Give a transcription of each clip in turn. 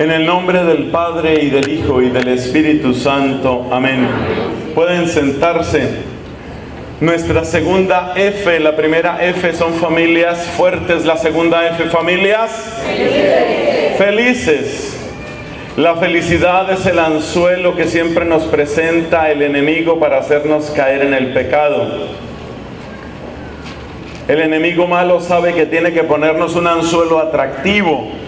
En el nombre del Padre y del Hijo y del Espíritu Santo. Amén. Pueden sentarse. Nuestra segunda F, la primera F son familias fuertes, la segunda F familias felices. La felicidad es el anzuelo que siempre nos presenta el enemigo para hacernos caer en el pecado. El enemigo malo sabe que tiene que ponernos un anzuelo atractivo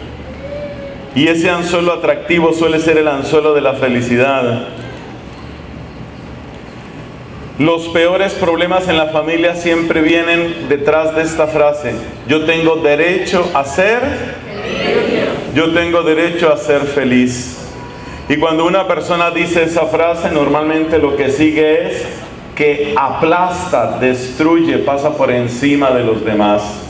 y ese anzuelo atractivo suele ser el anzuelo de la felicidad. Los peores problemas en la familia siempre vienen detrás de esta frase. Yo tengo derecho a ser, yo tengo derecho a ser feliz. Y cuando una persona dice esa frase, normalmente lo que sigue es que aplasta, destruye, pasa por encima de los demás.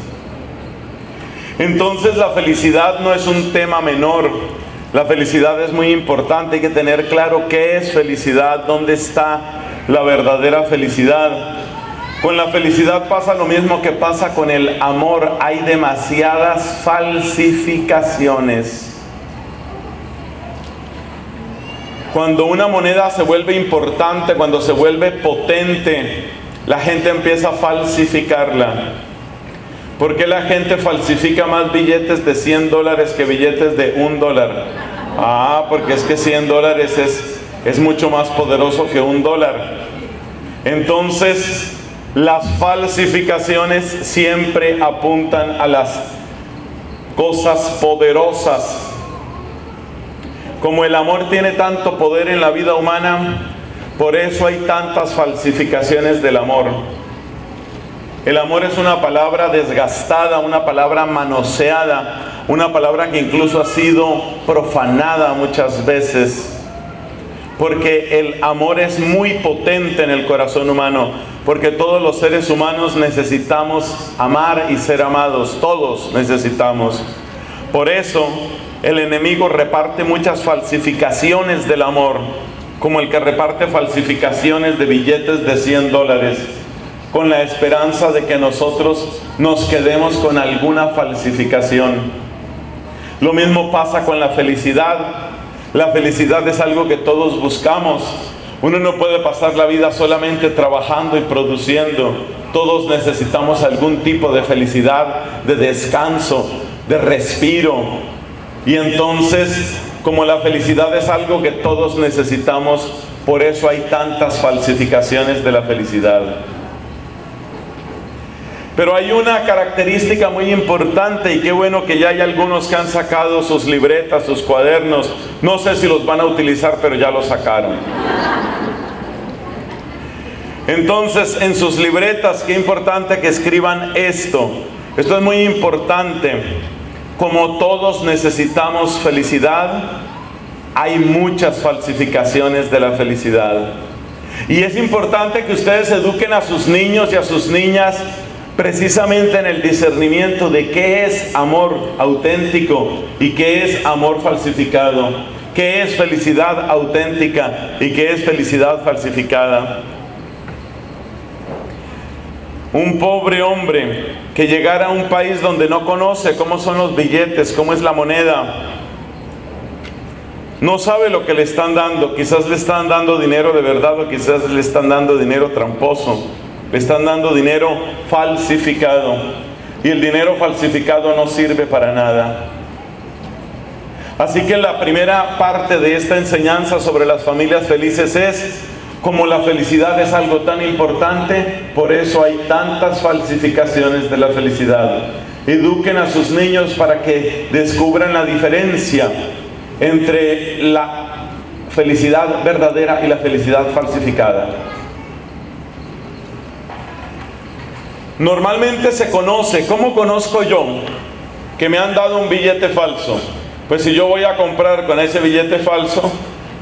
Entonces la felicidad no es un tema menor. La felicidad es muy importante. Hay que tener claro qué es felicidad, dónde está la verdadera felicidad. Con la felicidad pasa lo mismo que pasa con el amor. Hay demasiadas falsificaciones. Cuando una moneda se vuelve importante, cuando se vuelve potente, la gente empieza a falsificarla. ¿Por qué la gente falsifica más billetes de 100 dólares que billetes de un dólar? Ah, porque es que 100 dólares es, es mucho más poderoso que un dólar. Entonces, las falsificaciones siempre apuntan a las cosas poderosas. Como el amor tiene tanto poder en la vida humana, por eso hay tantas falsificaciones del amor. El amor es una palabra desgastada, una palabra manoseada, una palabra que incluso ha sido profanada muchas veces. Porque el amor es muy potente en el corazón humano, porque todos los seres humanos necesitamos amar y ser amados, todos necesitamos. Por eso el enemigo reparte muchas falsificaciones del amor, como el que reparte falsificaciones de billetes de 100 dólares con la esperanza de que nosotros nos quedemos con alguna falsificación. Lo mismo pasa con la felicidad. La felicidad es algo que todos buscamos. Uno no puede pasar la vida solamente trabajando y produciendo. Todos necesitamos algún tipo de felicidad, de descanso, de respiro. Y entonces, como la felicidad es algo que todos necesitamos, por eso hay tantas falsificaciones de la felicidad. Pero hay una característica muy importante y qué bueno que ya hay algunos que han sacado sus libretas, sus cuadernos. No sé si los van a utilizar, pero ya los sacaron. Entonces, en sus libretas, qué importante que escriban esto. Esto es muy importante. Como todos necesitamos felicidad, hay muchas falsificaciones de la felicidad. Y es importante que ustedes eduquen a sus niños y a sus niñas precisamente en el discernimiento de qué es amor auténtico y qué es amor falsificado, qué es felicidad auténtica y qué es felicidad falsificada. Un pobre hombre que llegara a un país donde no conoce cómo son los billetes, cómo es la moneda, no sabe lo que le están dando, quizás le están dando dinero de verdad o quizás le están dando dinero tramposo. Le están dando dinero falsificado. Y el dinero falsificado no sirve para nada. Así que la primera parte de esta enseñanza sobre las familias felices es como la felicidad es algo tan importante, por eso hay tantas falsificaciones de la felicidad. Eduquen a sus niños para que descubran la diferencia entre la felicidad verdadera y la felicidad falsificada. Normalmente se conoce, ¿cómo conozco yo que me han dado un billete falso? Pues si yo voy a comprar con ese billete falso,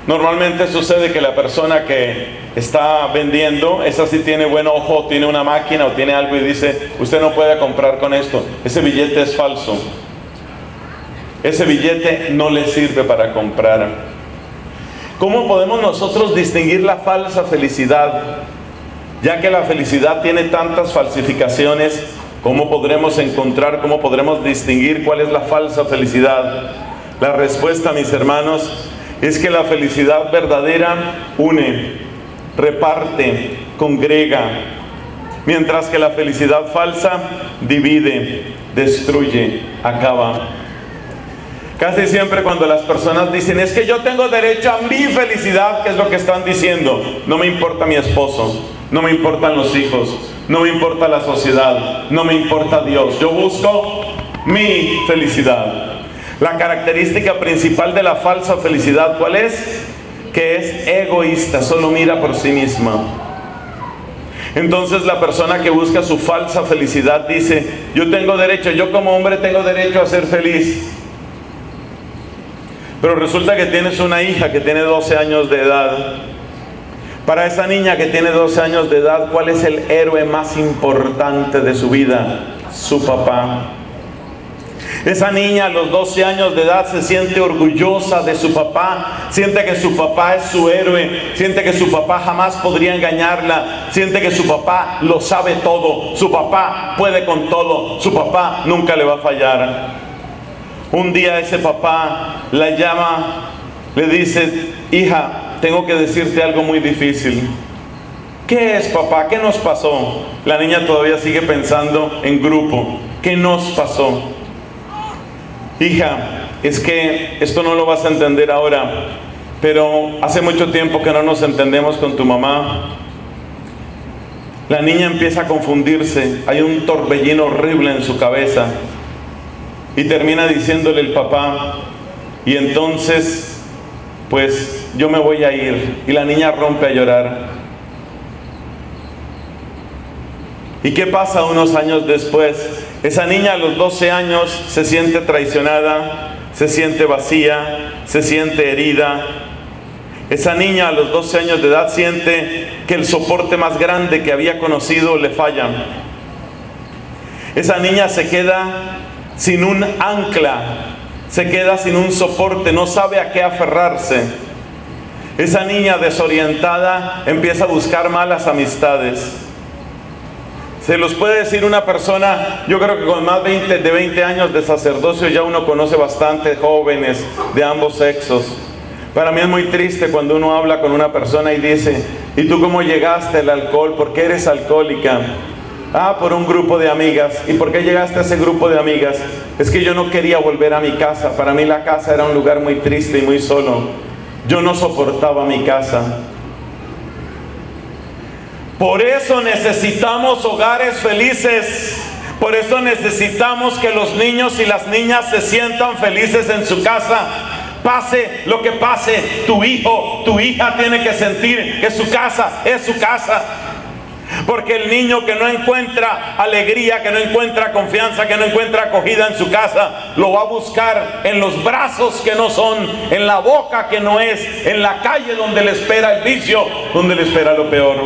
Normalmente sucede que la persona que está vendiendo, esa sí tiene buen ojo, tiene una máquina o tiene algo y dice, usted no puede comprar con esto, ese billete es falso. Ese billete no le sirve para comprar. ¿Cómo podemos nosotros distinguir la falsa felicidad? Ya que la felicidad tiene tantas falsificaciones, ¿cómo podremos encontrar, cómo podremos distinguir cuál es la falsa felicidad? La respuesta, mis hermanos, es que la felicidad verdadera une, reparte, congrega, mientras que la felicidad falsa divide, destruye, acaba. Casi siempre cuando las personas dicen, es que yo tengo derecho a mi felicidad, ¿qué es lo que están diciendo? No me importa mi esposo, no me importan los hijos, no me importa la sociedad, no me importa Dios. Yo busco mi felicidad. La característica principal de la falsa felicidad, ¿cuál es? Que es egoísta, solo mira por sí misma. Entonces la persona que busca su falsa felicidad dice, yo tengo derecho, yo como hombre tengo derecho a ser feliz. Pero resulta que tienes una hija que tiene 12 años de edad. Para esa niña que tiene 12 años de edad, ¿cuál es el héroe más importante de su vida? Su papá. Esa niña a los 12 años de edad se siente orgullosa de su papá, siente que su papá es su héroe, siente que su papá jamás podría engañarla, siente que su papá lo sabe todo, su papá puede con todo, su papá nunca le va a fallar. Un día ese papá la llama, le dice, hija, tengo que decirte algo muy difícil. ¿Qué es papá? ¿Qué nos pasó? La niña todavía sigue pensando en grupo. ¿Qué nos pasó? Hija, es que esto no lo vas a entender ahora, pero hace mucho tiempo que no nos entendemos con tu mamá. La niña empieza a confundirse, hay un torbellino horrible en su cabeza. Y termina diciéndole el papá, y entonces, pues yo me voy a ir. Y la niña rompe a llorar. ¿Y qué pasa unos años después? Esa niña a los 12 años se siente traicionada, se siente vacía, se siente herida. Esa niña a los 12 años de edad siente que el soporte más grande que había conocido le falla. Esa niña se queda sin un ancla, se queda sin un soporte, no sabe a qué aferrarse. Esa niña desorientada empieza a buscar malas amistades. Se los puede decir una persona, yo creo que con más de 20 años de sacerdocio ya uno conoce bastante jóvenes de ambos sexos. Para mí es muy triste cuando uno habla con una persona y dice, ¿y tú cómo llegaste al alcohol? ¿Por qué eres alcohólica? Ah, por un grupo de amigas. ¿Y por qué llegaste a ese grupo de amigas? Es que yo no quería volver a mi casa. Para mí la casa era un lugar muy triste y muy solo. Yo no soportaba mi casa. Por eso necesitamos hogares felices. Por eso necesitamos que los niños y las niñas se sientan felices en su casa. Pase lo que pase, tu hijo, tu hija tiene que sentir que su casa es su casa. Porque el niño que no encuentra alegría, que no encuentra confianza, que no encuentra acogida en su casa, lo va a buscar en los brazos que no son, en la boca que no es, en la calle donde le espera el vicio, donde le espera lo peor.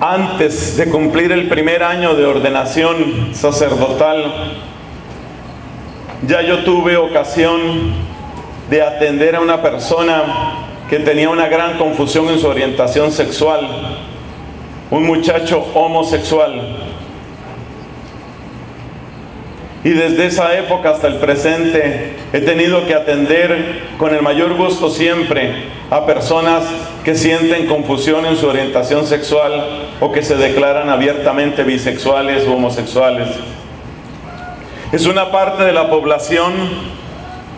Antes de cumplir el primer año de ordenación sacerdotal, ya yo tuve ocasión de atender a una persona que tenía una gran confusión en su orientación sexual, un muchacho homosexual. Y desde esa época hasta el presente he tenido que atender con el mayor gusto siempre a personas que sienten confusión en su orientación sexual o que se declaran abiertamente bisexuales o homosexuales. Es una parte de la población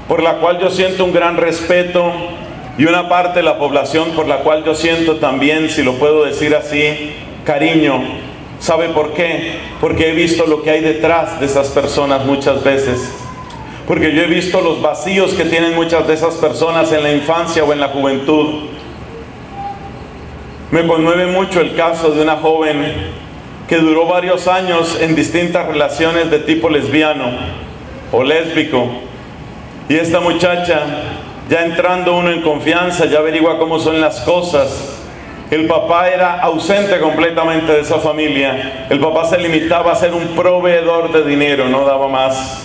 por la cual yo siento un gran respeto y una parte de la población por la cual yo siento también, si lo puedo decir así, cariño. ¿Sabe por qué? Porque he visto lo que hay detrás de esas personas muchas veces. Porque yo he visto los vacíos que tienen muchas de esas personas en la infancia o en la juventud. Me conmueve mucho el caso de una joven que duró varios años en distintas relaciones de tipo lesbiano o lésbico Y esta muchacha, ya entrando uno en confianza, ya averigua cómo son las cosas. El papá era ausente completamente de esa familia. El papá se limitaba a ser un proveedor de dinero, no daba más.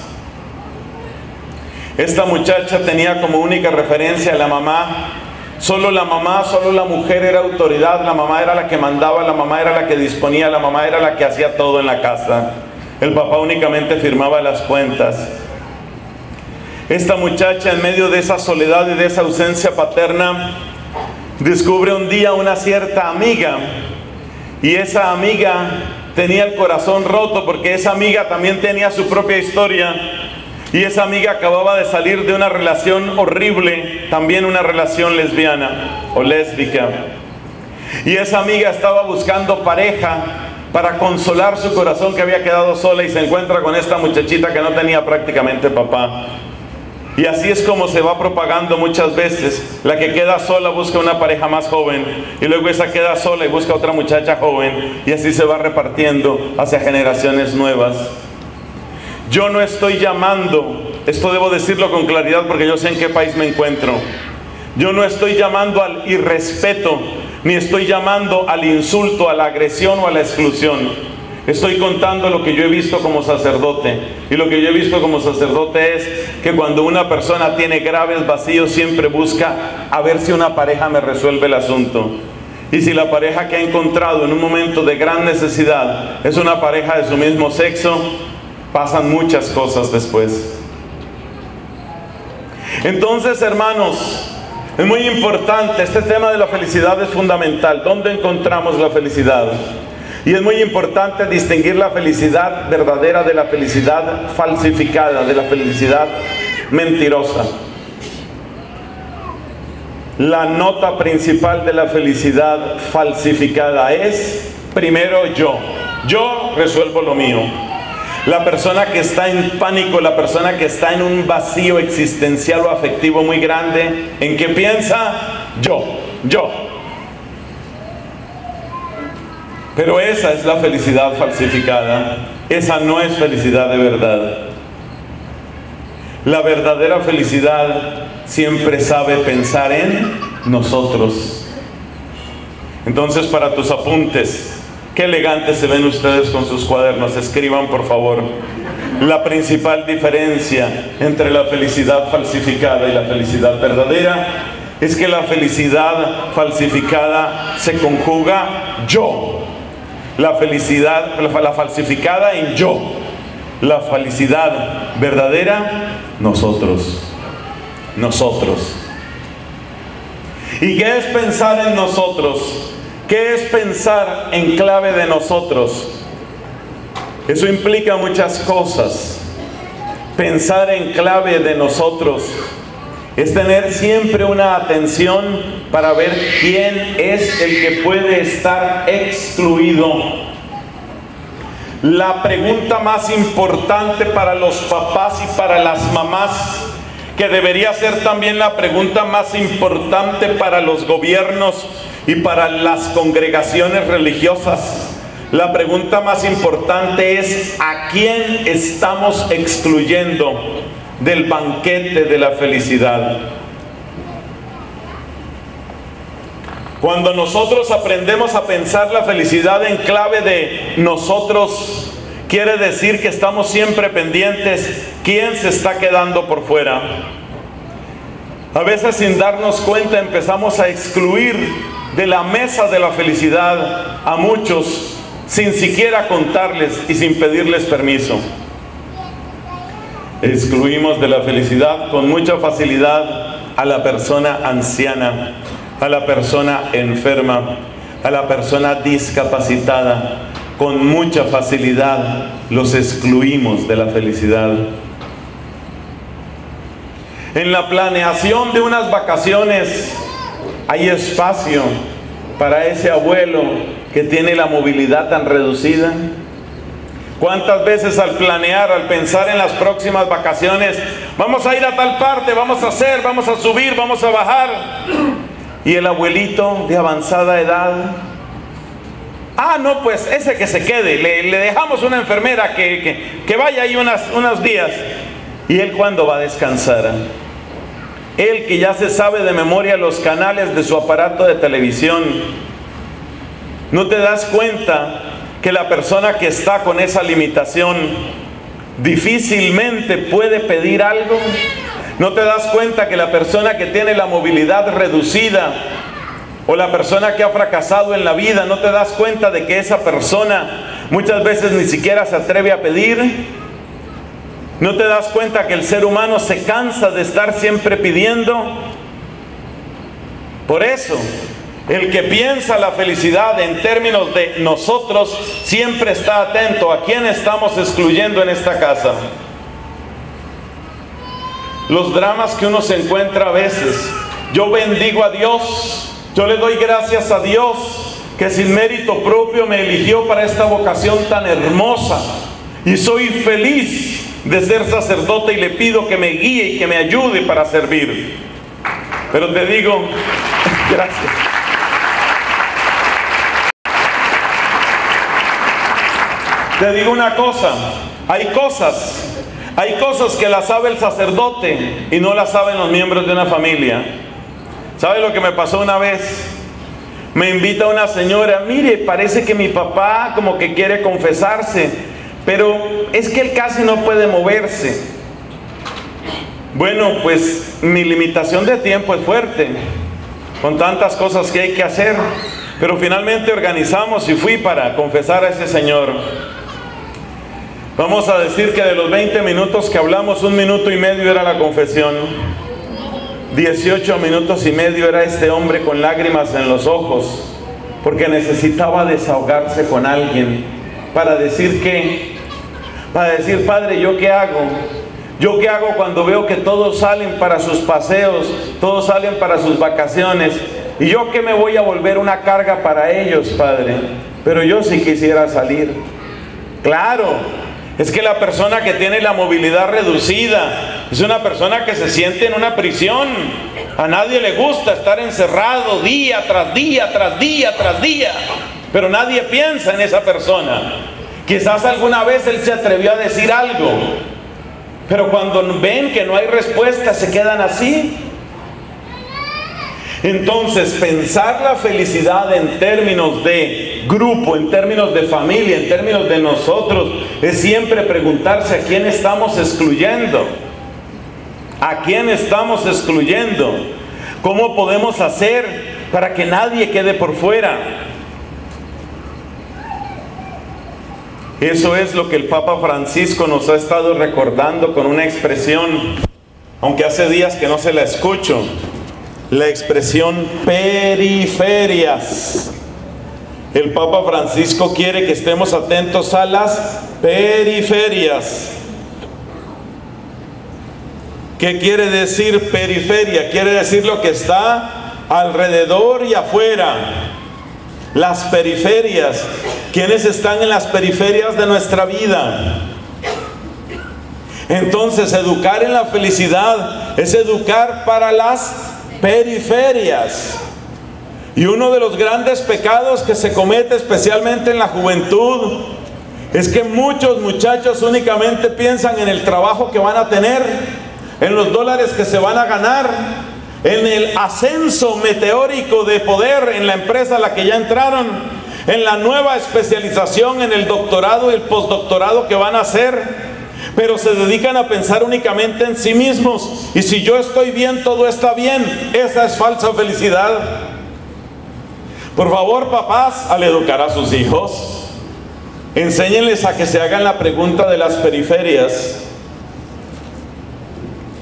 Esta muchacha tenía como única referencia a la mamá. Solo la mamá, solo la mujer era autoridad, la mamá era la que mandaba, la mamá era la que disponía, la mamá era la que hacía todo en la casa. El papá únicamente firmaba las cuentas. Esta muchacha en medio de esa soledad y de esa ausencia paterna descubre un día una cierta amiga y esa amiga tenía el corazón roto porque esa amiga también tenía su propia historia y esa amiga acababa de salir de una relación horrible, también una relación lesbiana o lésbica. Y esa amiga estaba buscando pareja para consolar su corazón que había quedado sola y se encuentra con esta muchachita que no tenía prácticamente papá. Y así es como se va propagando muchas veces. La que queda sola busca una pareja más joven y luego esa queda sola y busca otra muchacha joven y así se va repartiendo hacia generaciones nuevas. Yo no estoy llamando, esto debo decirlo con claridad porque yo sé en qué país me encuentro. Yo no estoy llamando al irrespeto, ni estoy llamando al insulto, a la agresión o a la exclusión. Estoy contando lo que yo he visto como sacerdote. Y lo que yo he visto como sacerdote es que cuando una persona tiene graves vacíos siempre busca a ver si una pareja me resuelve el asunto. Y si la pareja que ha encontrado en un momento de gran necesidad es una pareja de su mismo sexo, pasan muchas cosas después. Entonces, hermanos, es muy importante, este tema de la felicidad es fundamental. ¿Dónde encontramos la felicidad? Y es muy importante distinguir la felicidad verdadera de la felicidad falsificada, de la felicidad mentirosa. La nota principal de la felicidad falsificada es, primero yo. Yo resuelvo lo mío. La persona que está en pánico, la persona que está en un vacío existencial o afectivo muy grande, ¿en qué piensa? Yo, yo. Pero esa es la felicidad falsificada. Esa no es felicidad de verdad. La verdadera felicidad siempre sabe pensar en nosotros. Entonces, para tus apuntes, Qué elegantes se ven ustedes con sus cuadernos. Escriban, por favor. La principal diferencia entre la felicidad falsificada y la felicidad verdadera es que la felicidad falsificada se conjuga yo. La felicidad, la falsificada en yo. La felicidad verdadera, nosotros. Nosotros. ¿Y qué es pensar en nosotros? ¿Qué es pensar en clave de nosotros? Eso implica muchas cosas. Pensar en clave de nosotros es tener siempre una atención para ver quién es el que puede estar excluido. La pregunta más importante para los papás y para las mamás, que debería ser también la pregunta más importante para los gobiernos, y para las congregaciones religiosas, la pregunta más importante es ¿a quién estamos excluyendo del banquete de la felicidad? Cuando nosotros aprendemos a pensar la felicidad en clave de nosotros, quiere decir que estamos siempre pendientes quién se está quedando por fuera. A veces sin darnos cuenta empezamos a excluir de la mesa de la felicidad a muchos sin siquiera contarles y sin pedirles permiso. Excluimos de la felicidad con mucha facilidad a la persona anciana, a la persona enferma, a la persona discapacitada. Con mucha facilidad los excluimos de la felicidad. En la planeación de unas vacaciones hay espacio para ese abuelo que tiene la movilidad tan reducida. ¿Cuántas veces al planear, al pensar en las próximas vacaciones, vamos a ir a tal parte, vamos a hacer, vamos a subir, vamos a bajar? Y el abuelito de avanzada edad, ah, no, pues ese que se quede, le, dejamos una enfermera que, vaya ahí unas, unos días. ¿Y él cuándo va a descansar? Él que ya se sabe de memoria los canales de su aparato de televisión. ¿No te das cuenta que la persona que está con esa limitación difícilmente puede pedir algo? ¿No te das cuenta que la persona que tiene la movilidad reducida o la persona que ha fracasado en la vida, no te das cuenta de que esa persona muchas veces ni siquiera se atreve a pedir? ¿No te das cuenta que el ser humano se cansa de estar siempre pidiendo? Por eso, el que piensa la felicidad en términos de nosotros siempre está atento a quién estamos excluyendo en esta casa. Los dramas que uno se encuentra a veces. Yo bendigo a Dios, yo le doy gracias a Dios que sin mérito propio me eligió para esta vocación tan hermosa. Y soy feliz de ser sacerdote y le pido que me guíe y que me ayude para servir. Pero te digo, gracias. Te digo una cosa, hay cosas, hay cosas que las sabe el sacerdote y no las saben los miembros de una familia. ¿Sabe lo que me pasó una vez? Me invita una señora, mire, parece que mi papá como que quiere confesarse, pero es que él casi no puede moverse. Bueno, pues mi limitación de tiempo es fuerte, con tantas cosas que hay que hacer, pero finalmente organizamos y fui para confesar a ese señor. Vamos a decir que de los 20 minutos que hablamos, un minuto y medio era la confesión. 18 minutos y medio era este hombre con lágrimas en los ojos, porque necesitaba desahogarse con alguien para decir que, para decir, Padre, ¿yo qué hago? ¿Yo qué hago cuando veo que todos salen para sus paseos, todos salen para sus vacaciones? ¿Y yo qué me voy a volver una carga para ellos, Padre? Pero yo sí quisiera salir. Claro, es que la persona que tiene la movilidad reducida es una persona que se siente en una prisión. A nadie le gusta estar encerrado día tras día, tras día, tras día. Pero nadie piensa en esa persona. Quizás alguna vez él se atrevió a decir algo. Pero cuando ven que no hay respuesta, se quedan así. Entonces, pensar la felicidad en términos de grupo, en términos de familia, en términos de nosotros, es siempre preguntarse a quién estamos excluyendo. ¿A quién estamos excluyendo? ¿Cómo podemos hacer para que nadie quede por fuera? Eso es lo que el Papa Francisco nos ha estado recordando con una expresión, aunque hace días que no se la escucho la expresión periferias. El Papa Francisco quiere que estemos atentos a las periferias. ¿Qué quiere decir periferia? Quiere decir lo que está alrededor y afuera. Las periferias. ¿Quiénes están en las periferias de nuestra vida? Entonces, educar en la felicidad es educar para las periferias. Y uno de los grandes pecados que se comete especialmente en la juventud es que muchos muchachos únicamente piensan en el trabajo que van a tener, en los dólares que se van a ganar, en el ascenso meteórico de poder en la empresa a la que ya entraron, en la nueva especialización en el doctorado y el postdoctorado que van a hacer pero se dedican a pensar únicamente en sí mismos. Y si yo estoy bien, todo está bien. Esa es falsa felicidad. Por favor, papás, al educar a sus hijos, enséñenles a que se hagan la pregunta de las periferias.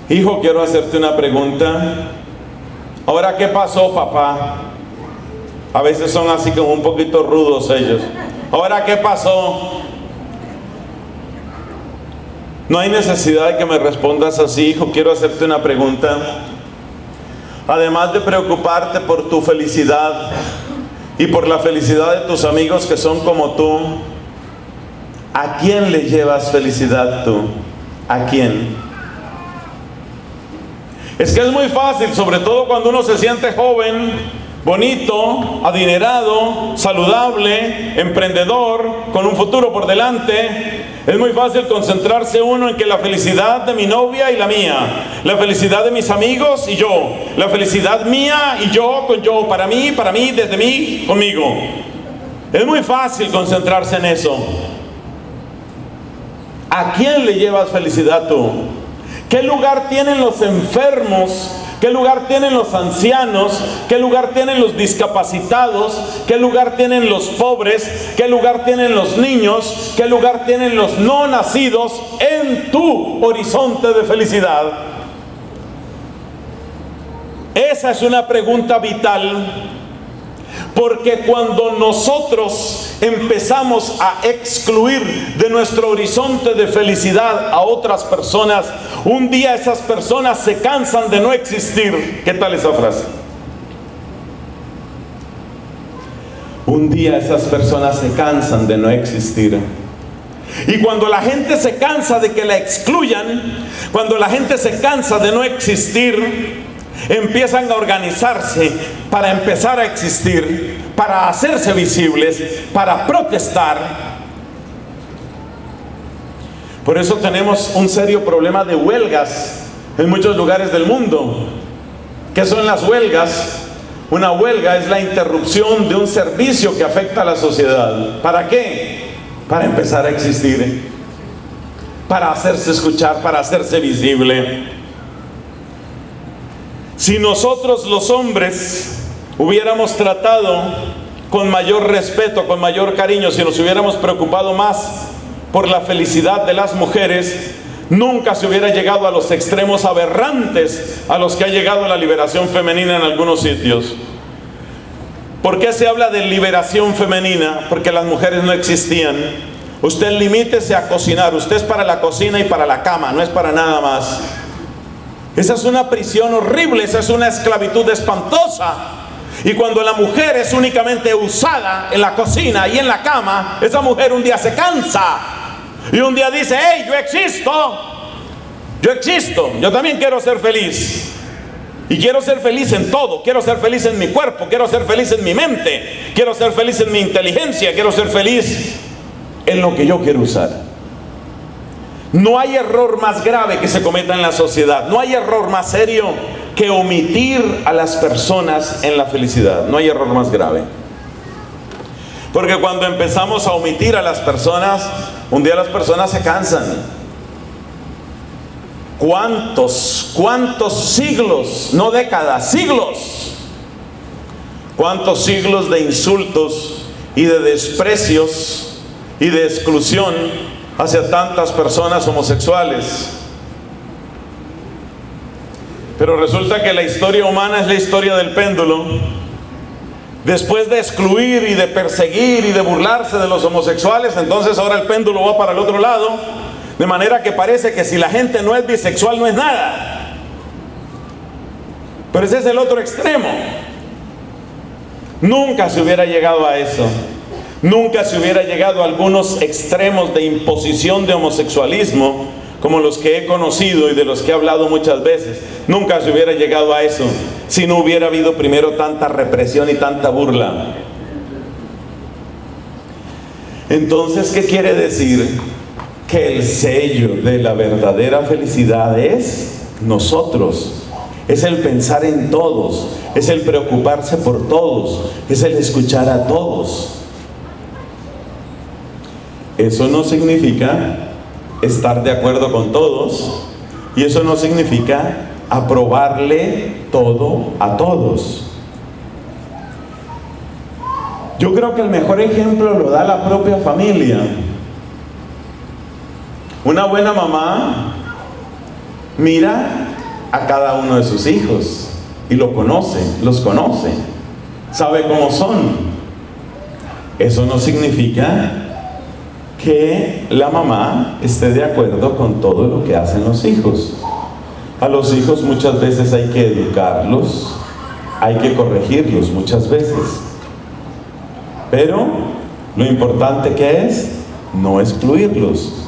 Hijo, quiero hacerte una pregunta. Ahora, ¿qué pasó, papá? A veces son así como un poquito rudos ellos. Ahora, ¿qué pasó? No hay necesidad de que me respondas así, hijo. Quiero hacerte una pregunta. Además de preocuparte por tu felicidad y por la felicidad de tus amigos que son como tú, ¿a quién le llevas felicidad tú? ¿A quién? Es que es muy fácil, sobre todo cuando uno se siente joven, bonito, adinerado, saludable, emprendedor, con un futuro por delante. Es muy fácil concentrarse uno en que la felicidad de mi novia y la mía, la felicidad de mis amigos y yo, la felicidad mía y yo con yo, para mí, para mí, desde mí, conmigo. Es muy fácil concentrarse en eso. ¿A quién le llevas felicidad tú? ¿Qué lugar tienen los enfermos ¿Qué lugar tienen los ancianos? ¿Qué lugar tienen los discapacitados? ¿Qué lugar tienen los pobres? ¿Qué lugar tienen los niños? ¿Qué lugar tienen los no nacidos en tu horizonte de felicidad? Esa es una pregunta vital porque cuando nosotros empezamos a excluir de nuestro horizonte de felicidad a otras personas, un día esas personas se cansan de no existir. ¿Qué tal esa frase? Un día esas personas se cansan de no existir. Y cuando la gente se cansa de que la excluyan, cuando la gente se cansa de no existir, empiezan a organizarse para empezar a existir, para hacerse visibles, para protestar. Por eso tenemos un serio problema de huelgas en muchos lugares del mundo. ¿Qué son las huelgas? Una huelga es la interrupción de un servicio que afecta a la sociedad. ¿Para qué? Para empezar a existir, para hacerse escuchar, para hacerse visible. Si nosotros los hombres hubiéramos tratado con mayor respeto, con mayor cariño, si nos hubiéramos preocupado más por la felicidad de las mujeres, nunca se hubiera llegado a los extremos aberrantes a los que ha llegado la liberación femenina en algunos sitios. ¿Por qué se habla de liberación femenina? Porque las mujeres no existían. Usted limítese a cocinar, usted es para la cocina y para la cama, no es para nada más. Esa es una prisión horrible, esa es una esclavitud espantosa. Y cuando la mujer es únicamente usada en la cocina y en la cama, esa mujer un día se cansa. Y un día dice, hey, yo existo. Yo existo. Yo también quiero ser feliz. Y quiero ser feliz en todo. Quiero ser feliz en mi cuerpo. Quiero ser feliz en mi mente. Quiero ser feliz en mi inteligencia. Quiero ser feliz en lo que yo quiero usar. No hay error más grave que se cometa en la sociedad. No hay error más serio que omitir a las personas en la felicidad. No hay error más grave. Porque cuando empezamos a omitir a las personas, un día las personas se cansan. ¿Cuántos, cuántos siglos, no décadas, siglos? ¿Cuántos siglos de insultos y de desprecios y de exclusión hacia tantas personas homosexuales. Pero resulta que la historia humana es la historia del péndulo. Después de excluir y de perseguir y de burlarse de los homosexuales, entonces ahora el péndulo va para el otro lado. De manera que parece que si la gente no es bisexual no es nada. Pero ese es el otro extremo. Nunca se hubiera llegado a eso. Nunca se hubiera llegado a algunos extremos de imposición de homosexualismo como los que he conocido y de los que he hablado muchas veces. Nunca se hubiera llegado a eso si no hubiera habido primero tanta represión y tanta burla. Entonces, ¿qué quiere decir? Que el sello de la verdadera felicidad es nosotros. Es el pensar en todos, es el preocuparse por todos, es el escuchar a todos. Eso no significa estar de acuerdo con todos y eso no significa aprobarle todo a todos. Yo creo que el mejor ejemplo lo da la propia familia. Una buena mamá mira a cada uno de sus hijos y lo conoce, los conoce, sabe cómo son. Eso no significa que la mamá esté de acuerdo con todo lo que hacen los hijos. A los hijos muchas veces hay que educarlos, hay que corregirlos muchas veces. Pero lo importante que es no excluirlos.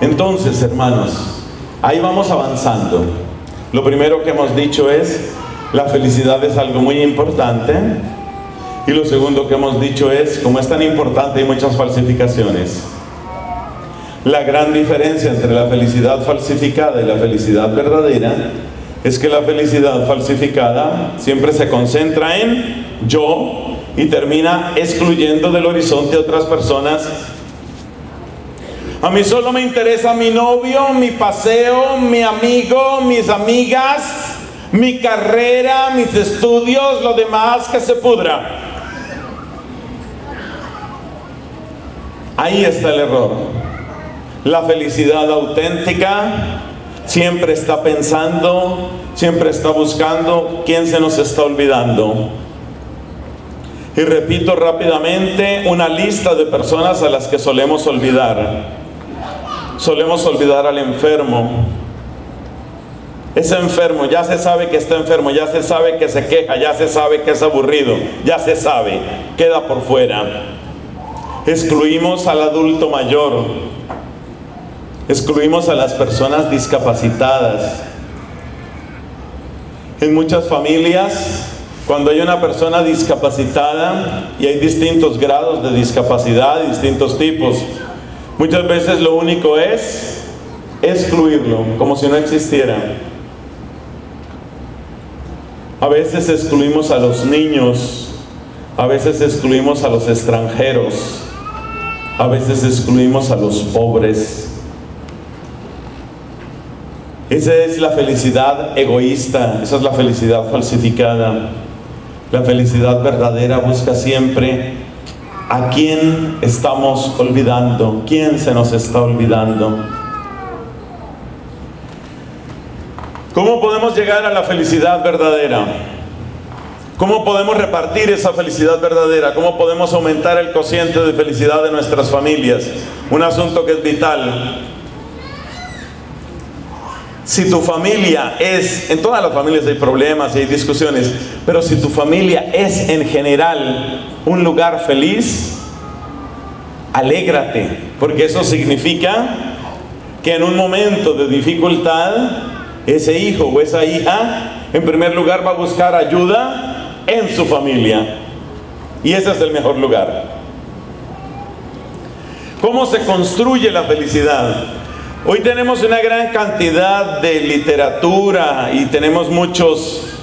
Entonces, hermanos, ahí vamos avanzando. Lo primero que hemos dicho es La felicidad es algo muy importante. Y lo segundo que hemos dicho es, como es tan importante, hay muchas falsificaciones. La gran diferencia entre la felicidad falsificada y la felicidad verdadera es que la felicidad falsificada siempre se concentra en yo y termina excluyendo del horizonte a otras personas. A mí solo me interesa mi novio, mi paseo, mi amigo, mis amigas, mi carrera, mis estudios, lo demás que se pudra. Ahí está el error. La felicidad auténtica siempre está pensando, siempre está buscando quién se nos está olvidando. Y repito rápidamente una lista de personas a las que solemos olvidar. Solemos olvidar al enfermo. Ese enfermo ya se sabe que está enfermo, ya se sabe que se queja, ya se sabe que es aburrido, ya se sabe, queda por fuera. Excluimos al adulto mayor, excluimos a las personas discapacitadas. En muchas familias, cuando hay una persona discapacitada, y hay distintos grados de discapacidad, distintos tipos, muchas veces lo único es excluirlo, como si no existiera. A veces excluimos a los niños, a veces excluimos a los extranjeros, a veces excluimos a los pobres, esa es la felicidad egoísta, esa es la felicidad falsificada. La felicidad verdadera busca siempre a quién estamos olvidando, quién se nos está olvidando. ¿Cómo podemos llegar a la felicidad verdadera? ¿Cómo podemos repartir esa felicidad verdadera? ¿Cómo podemos aumentar el cociente de felicidad de nuestras familias? Un asunto que es vital. Si tu familia es, en todas las familias hay problemas y hay discusiones, pero si tu familia es en general un lugar feliz, alégrate, porque eso significa que en un momento de dificultad, ese hijo o esa hija, en primer lugar va a buscar ayuda en su familia. Y ese es el mejor lugar. ¿Cómo se construye la felicidad? Hoy tenemos una gran cantidad de literatura y tenemos muchos,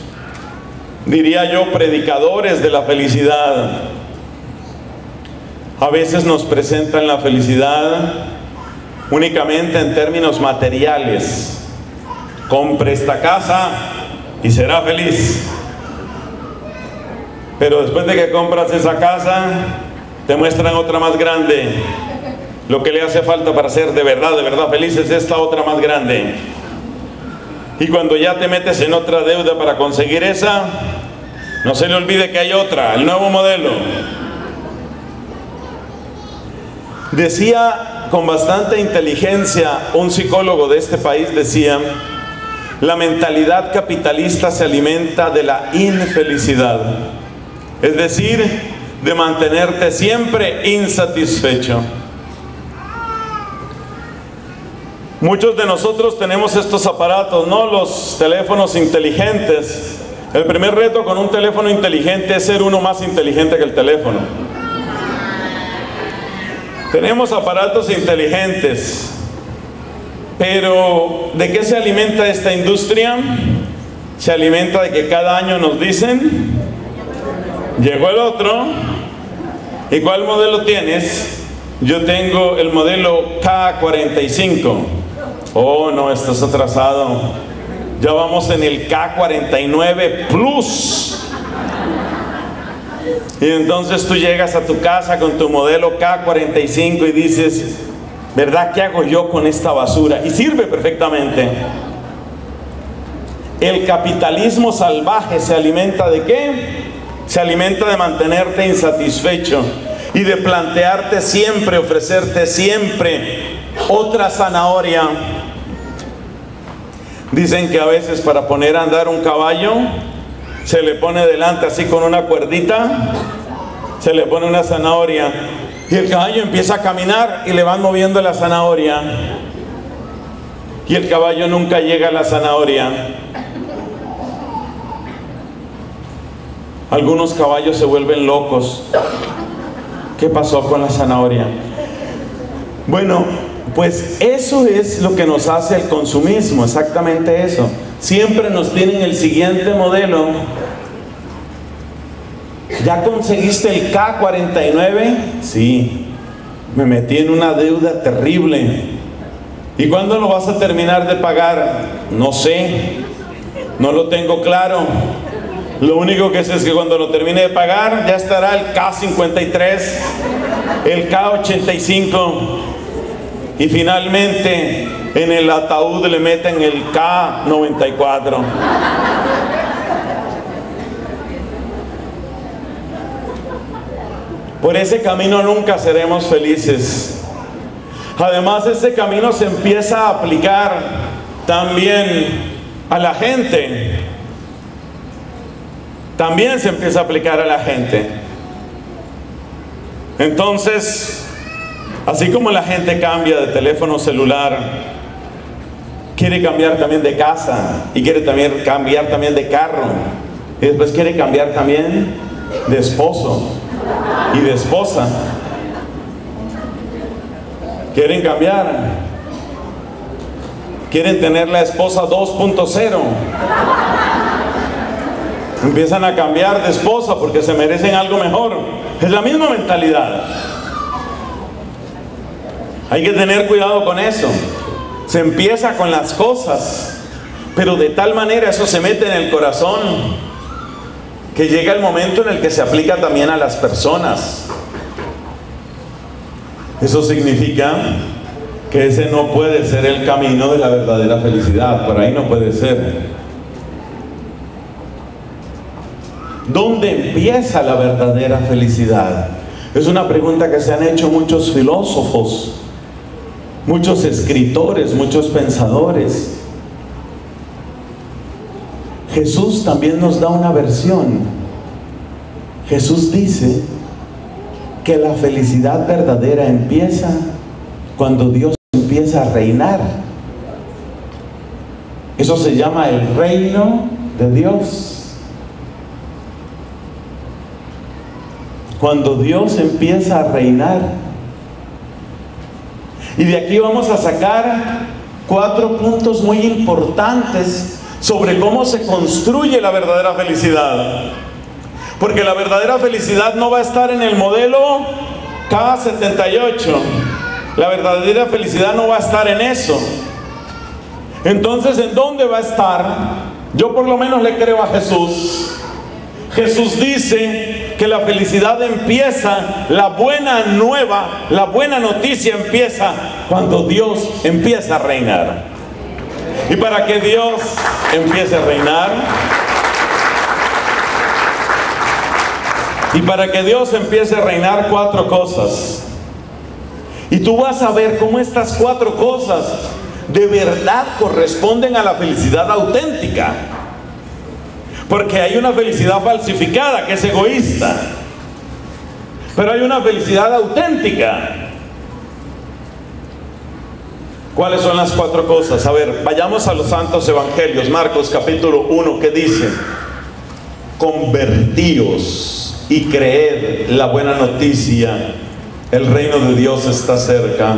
diría yo, predicadores de la felicidad. A veces nos presentan la felicidad únicamente en términos materiales. Compre esta casa y será feliz. Pero después de que compras esa casa, te muestran otra más grande lo que le hace falta para ser de verdad, de verdad feliz es esta otra más grande. Y cuando ya te metes en otra deuda para conseguir esa, no se le olvide que hay otra, el nuevo modelo. Decía con bastante inteligencia un psicólogo de este país, decía, la mentalidad capitalista se alimenta de la infelicidad, es decir, de mantenerte siempre insatisfecho. Muchos de nosotros tenemos estos aparatos, ¿no? Los teléfonos inteligentes. El primer reto con un teléfono inteligente es ser uno más inteligente que el teléfono. Tenemos aparatos inteligentes, pero ¿de qué se alimenta esta industria? Se alimenta de que cada año nos dicen, llegó el otro, ¿y cuál modelo tienes? Yo tengo el modelo K45. Oh, no, estás atrasado. Ya vamos en el K49 Plus. Y entonces tú llegas a tu casa con tu modelo K45 y dices, ¿verdad qué hago yo con esta basura? Y sirve perfectamente. El capitalismo salvaje se alimenta de qué? Se alimenta de mantenerte insatisfecho y de plantearte siempre, ofrecerte siempre otra zanahoria Dicen que a veces para poner a andar un caballo se le pone delante así con una cuerdita, se le pone una zanahoria y el caballo empieza a caminar y le van moviendo la zanahoria y el caballo nunca llega a la zanahoria. Algunos caballos se vuelven locos. ¿Qué pasó con la zanahoria? Bueno, pues eso es lo que nos hace el consumismo, exactamente eso. Siempre nos tienen el siguiente modelo. ¿Ya conseguiste el K49? Sí. Me metí en una deuda terrible. ¿Y cuándo lo vas a terminar de pagar? No sé. No lo tengo claro. Lo único que sé es que cuando lo termine de pagar ya estará el K53, el K85 y finalmente en el ataúd le meten el K94. Por ese camino nunca seremos felices. Además, ese camino se empieza a aplicar también a la gente. También se empieza a aplicar a la gente. Entonces, así como la gente cambia de teléfono celular, quiere cambiar también de casa y quiere también cambiar también de carro y después quiere cambiar también de esposo y de esposa. Quieren cambiar. Quieren tener la esposa 2.0. Empiezan a cambiar de esposa porque se merecen algo mejor. Es la misma mentalidad. Hay que tener cuidado con eso. Se empieza con las cosas, pero de tal manera eso se mete en el corazón que llega el momento en el que se aplica también a las personas. Eso significa que ese no puede ser el camino de la verdadera felicidad, por ahí no puede ser. ¿Dónde empieza la verdadera felicidad? Es una pregunta que se han hecho muchos filósofos, muchos escritores, muchos pensadores. Jesús también nos da una versión. Jesús dice que la felicidad verdadera empieza cuando Dios empieza a reinar. Eso se llama el reino de Dios. Cuando Dios empieza a reinar. Y de aquí vamos a sacar cuatro puntos muy importantes sobre cómo se construye la verdadera felicidad. Porque la verdadera felicidad no va a estar en el modelo K78. La verdadera felicidad no va a estar en eso. Entonces, ¿en dónde va a estar? Yo por lo menos le creo a Jesús. Jesús dice que la felicidad empieza, la buena nueva, la buena noticia empieza cuando Dios empieza a reinar. Y para que Dios empiece a reinar, y para que Dios empiece a reinar cuatro cosas. Y tú vas a ver cómo estas cuatro cosas de verdad corresponden a la felicidad auténtica. Porque hay una felicidad falsificada que es egoísta. Pero hay una felicidad auténtica. ¿Cuáles son las cuatro cosas? A ver, vayamos a los santos evangelios. Marcos capítulo 1 que dice, convertíos y creed la buena noticia. El reino de Dios está cerca.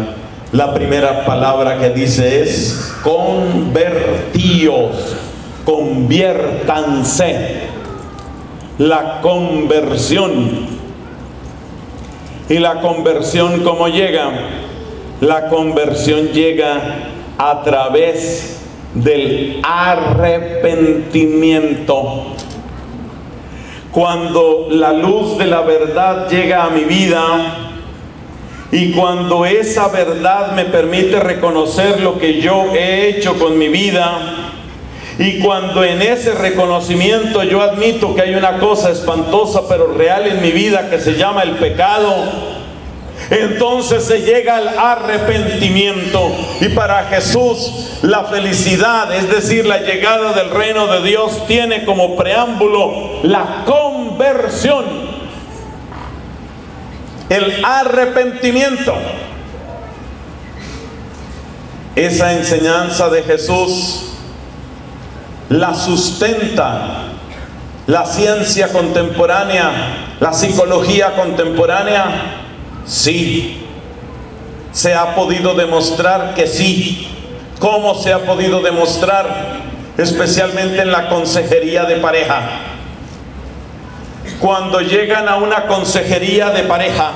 La primera palabra que dice es convertíos conviértanse. La conversión. ¿Y la conversión cómo llega? La conversión llega a través del arrepentimiento. Cuando la luz de la verdad llega a mi vida, y cuando esa verdad me permite reconocer lo que yo he hecho con mi vida, y cuando en ese reconocimiento yo admito que hay una cosa espantosa pero real en mi vida que se llama el pecado, entonces se llega al arrepentimiento. Y para Jesús la felicidad, es decir, la llegada del reino de Dios, tiene como preámbulo la conversión, el arrepentimiento. Esa enseñanza de Jesús la sustenta la ciencia contemporánea, la psicología contemporánea, sí. Se ha podido demostrar que sí. ¿Cómo se ha podido demostrar? Especialmente en la consejería de pareja. Cuando llegan a una consejería de pareja,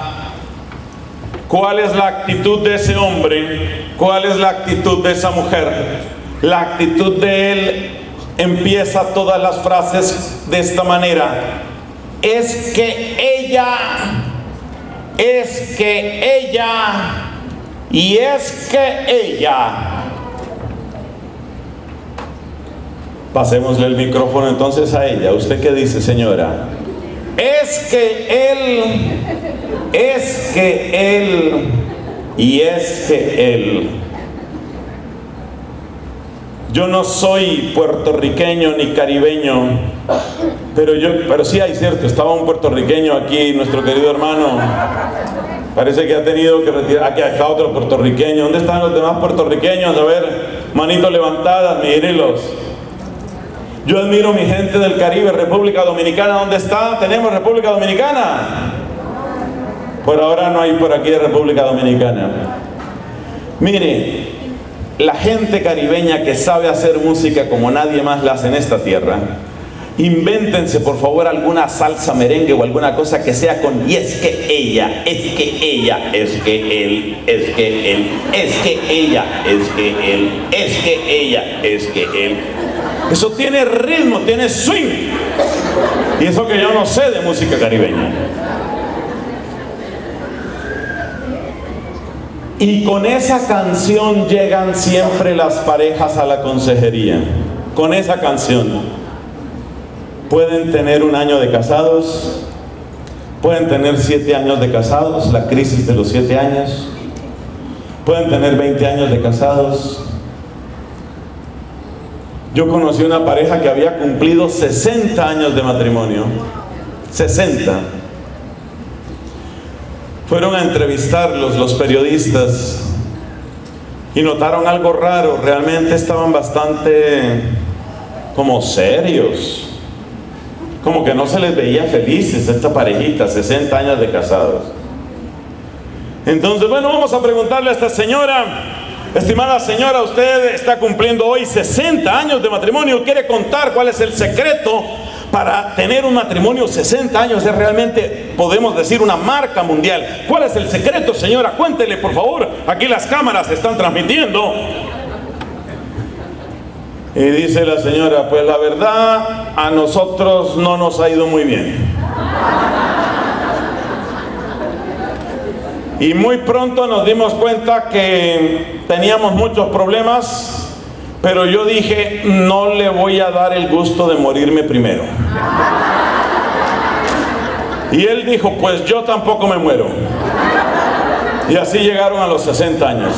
¿cuál es la actitud de ese hombre? ¿Cuál es la actitud de esa mujer? La actitud de él empieza todas las frases de esta manera. Es que ella, es que ella, y es que ella. Pasémosle el micrófono entonces a ella. ¿Usted qué dice, señora? Es que él, es que él, y es que él. Yo no soy puertorriqueño ni caribeño, pero yo, pero sí hay cierto, estaba un puertorriqueño aquí, nuestro querido hermano. Parece que ha tenido que retirar, aquí está otro puertorriqueño. ¿Dónde están los demás puertorriqueños? A ver, manitos levantadas, mírenlos. Yo admiro mi gente del Caribe, República Dominicana. ¿Dónde está? ¿Tenemos República Dominicana? Por ahora no hay por aquí República Dominicana. Mire, la gente caribeña que sabe hacer música como nadie más la hace en esta tierra, invéntense por favor alguna salsa merengue o alguna cosa que sea con y es que ella, es que ella, es que él, es que él, es que ella, es que él, es que ella, es que él. Eso tiene ritmo, tiene swing. Y eso que yo no sé de música caribeña. Y con esa canción llegan siempre las parejas a la consejería. Con esa canción. Pueden tener un año de casados, pueden tener siete años de casados, la crisis de los siete años, pueden tener 20 años de casados. Yo conocí una pareja que había cumplido 60 años de matrimonio. 60 fueron a entrevistarlos los periodistas y notaron algo raro, realmente estaban bastante como serios, como que no se les veía felices esta parejita, 60 años de casados. Entonces, bueno, vamos a preguntarle a esta señora, estimada señora, usted está cumpliendo hoy 60 años de matrimonio, quiere contar cuál es el secreto para tener un matrimonio 60 años es realmente, podemos decir, una marca mundial. ¿Cuál es el secreto, señora? Cuéntele, por favor. Aquí las cámaras están transmitiendo. Y dice la señora, pues la verdad, a nosotros no nos ha ido muy bien. Y muy pronto nos dimos cuenta que teníamos muchos problemas pero yo dije, no le voy a dar el gusto de morirme primero. Y él dijo, pues yo tampoco me muero. Y así llegaron a los 60 años.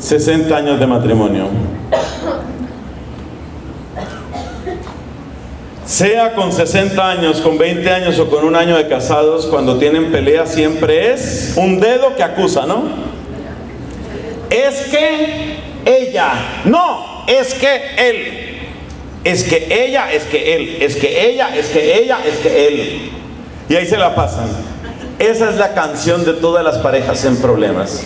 ...60 años de matrimonio. Sea con 60 años, con 20 años o con un año de casados, cuando tienen pelea siempre es un dedo que acusa, ¿no? Es que ella, no, es que él. Es que ella, es que él, es que ella, es que ella, es que él. Y ahí se la pasan. Esa es la canción de todas las parejas en problemas.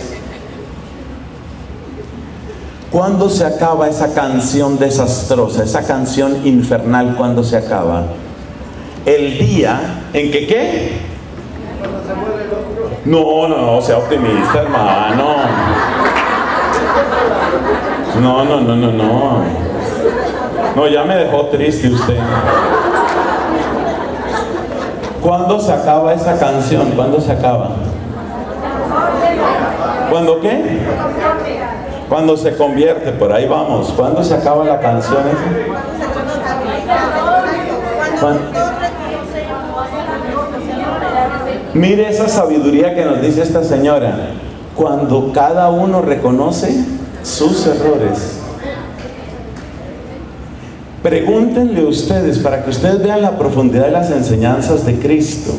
¿Cuándo se acaba esa canción desastrosa, esa canción infernal? ¿Cuándo se acaba? El día en que qué? No, no, no, sea optimista, hermano. No, no, no, no, no. No, ya me dejó triste usted. ¿Cuándo se acaba esa canción? ¿Cuándo se acaba? ¿Cuándo qué? Cuando se convierte, por ahí vamos. ¿Cuándo se acaba la canción Mire esa sabiduría que nos dice esta señora. Cuando cada uno reconoce sus errores. Pregúntenle ustedes para que ustedes vean la profundidad de las enseñanzas de Cristo.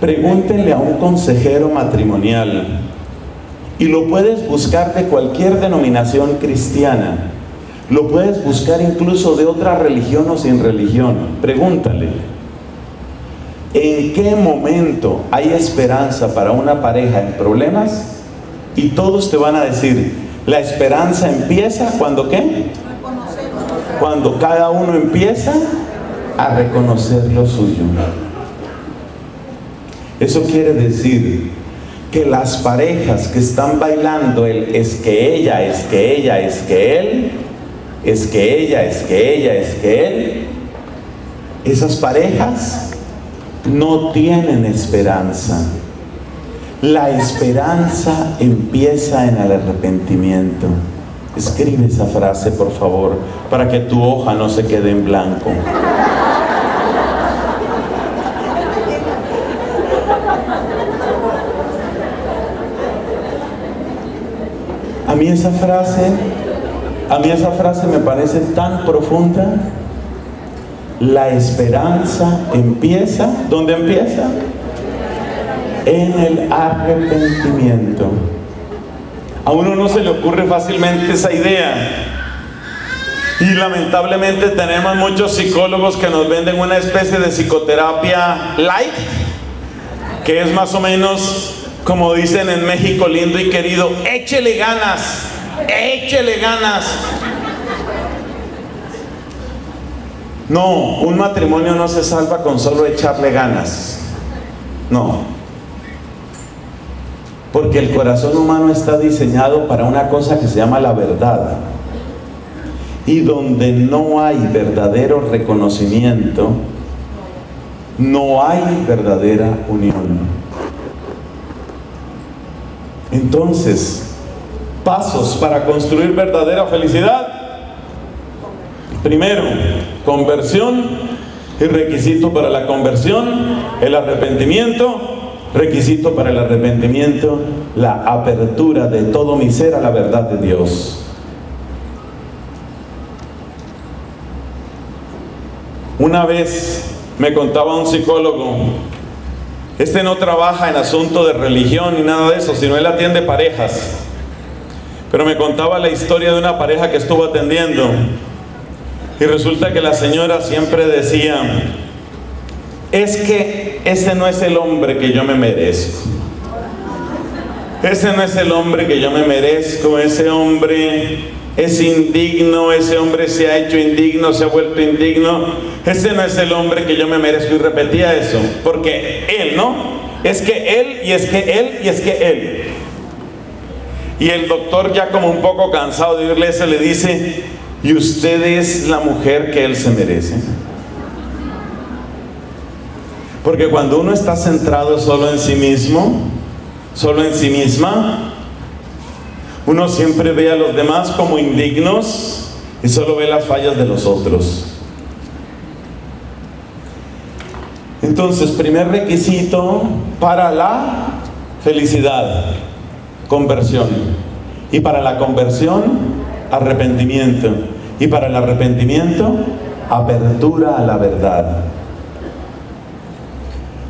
Pregúntenle a un consejero matrimonial Y lo puedes buscar de cualquier denominación cristiana. Lo puedes buscar incluso de otra religión o sin religión. Pregúntale, ¿en qué momento hay esperanza para una pareja en problemas? Y todos te van a decir, la esperanza empieza cuando qué? Cuando cada uno empieza a reconocer lo suyo. Eso quiere decir que las parejas que están bailando el es que ella, es que ella, es que él, es que ella, es que ella, es que él, esas parejas no tienen esperanza. La esperanza empieza en el arrepentimiento. Escribe esa frase, por favor, para que tu hoja no se quede en blanco. Mí esa frase, a mí esa frase me parece tan profunda. La esperanza empieza, ¿dónde empieza? En el arrepentimiento. A uno no se le ocurre fácilmente esa idea. Y lamentablemente tenemos muchos psicólogos que nos venden una especie de psicoterapia light, que es más o menos como dicen en México lindo y querido, échele ganas, échele ganas. No, un matrimonio no se salva con solo echarle ganas. No. Porque el corazón humano está diseñado para una cosa que se llama la verdad. Y donde no hay verdadero reconocimiento, no hay verdadera unión. Entonces, pasos para construir verdadera felicidad. Primero, conversión y requisito para la conversión, el arrepentimiento. Requisito para el arrepentimiento, la apertura de todo mi ser a la verdad de Dios. Una vez me contaba un psicólogo este no trabaja en asunto de religión ni nada de eso, sino él atiende parejas. Pero me contaba la historia de una pareja que estuvo atendiendo. Y resulta que la señora siempre decía, es que ese no es el hombre que yo me merezco. Ese no es el hombre que yo me merezco, ese hombre es indigno, ese hombre se ha hecho indigno, se ha vuelto indigno, ese no es el hombre que yo me merezco y repetía eso, porque él, ¿no? Es que él y es que él y es que él. Y el doctor ya como un poco cansado de oírle eso le dice, ¿y usted es la mujer que él se merece? Porque cuando uno está centrado solo en sí mismo, solo en sí misma, uno siempre ve a los demás como indignos y solo ve las fallas de los otros. Entonces, primer requisito para la felicidad, conversión. Y para la conversión, arrepentimiento. Y para el arrepentimiento, apertura a la verdad.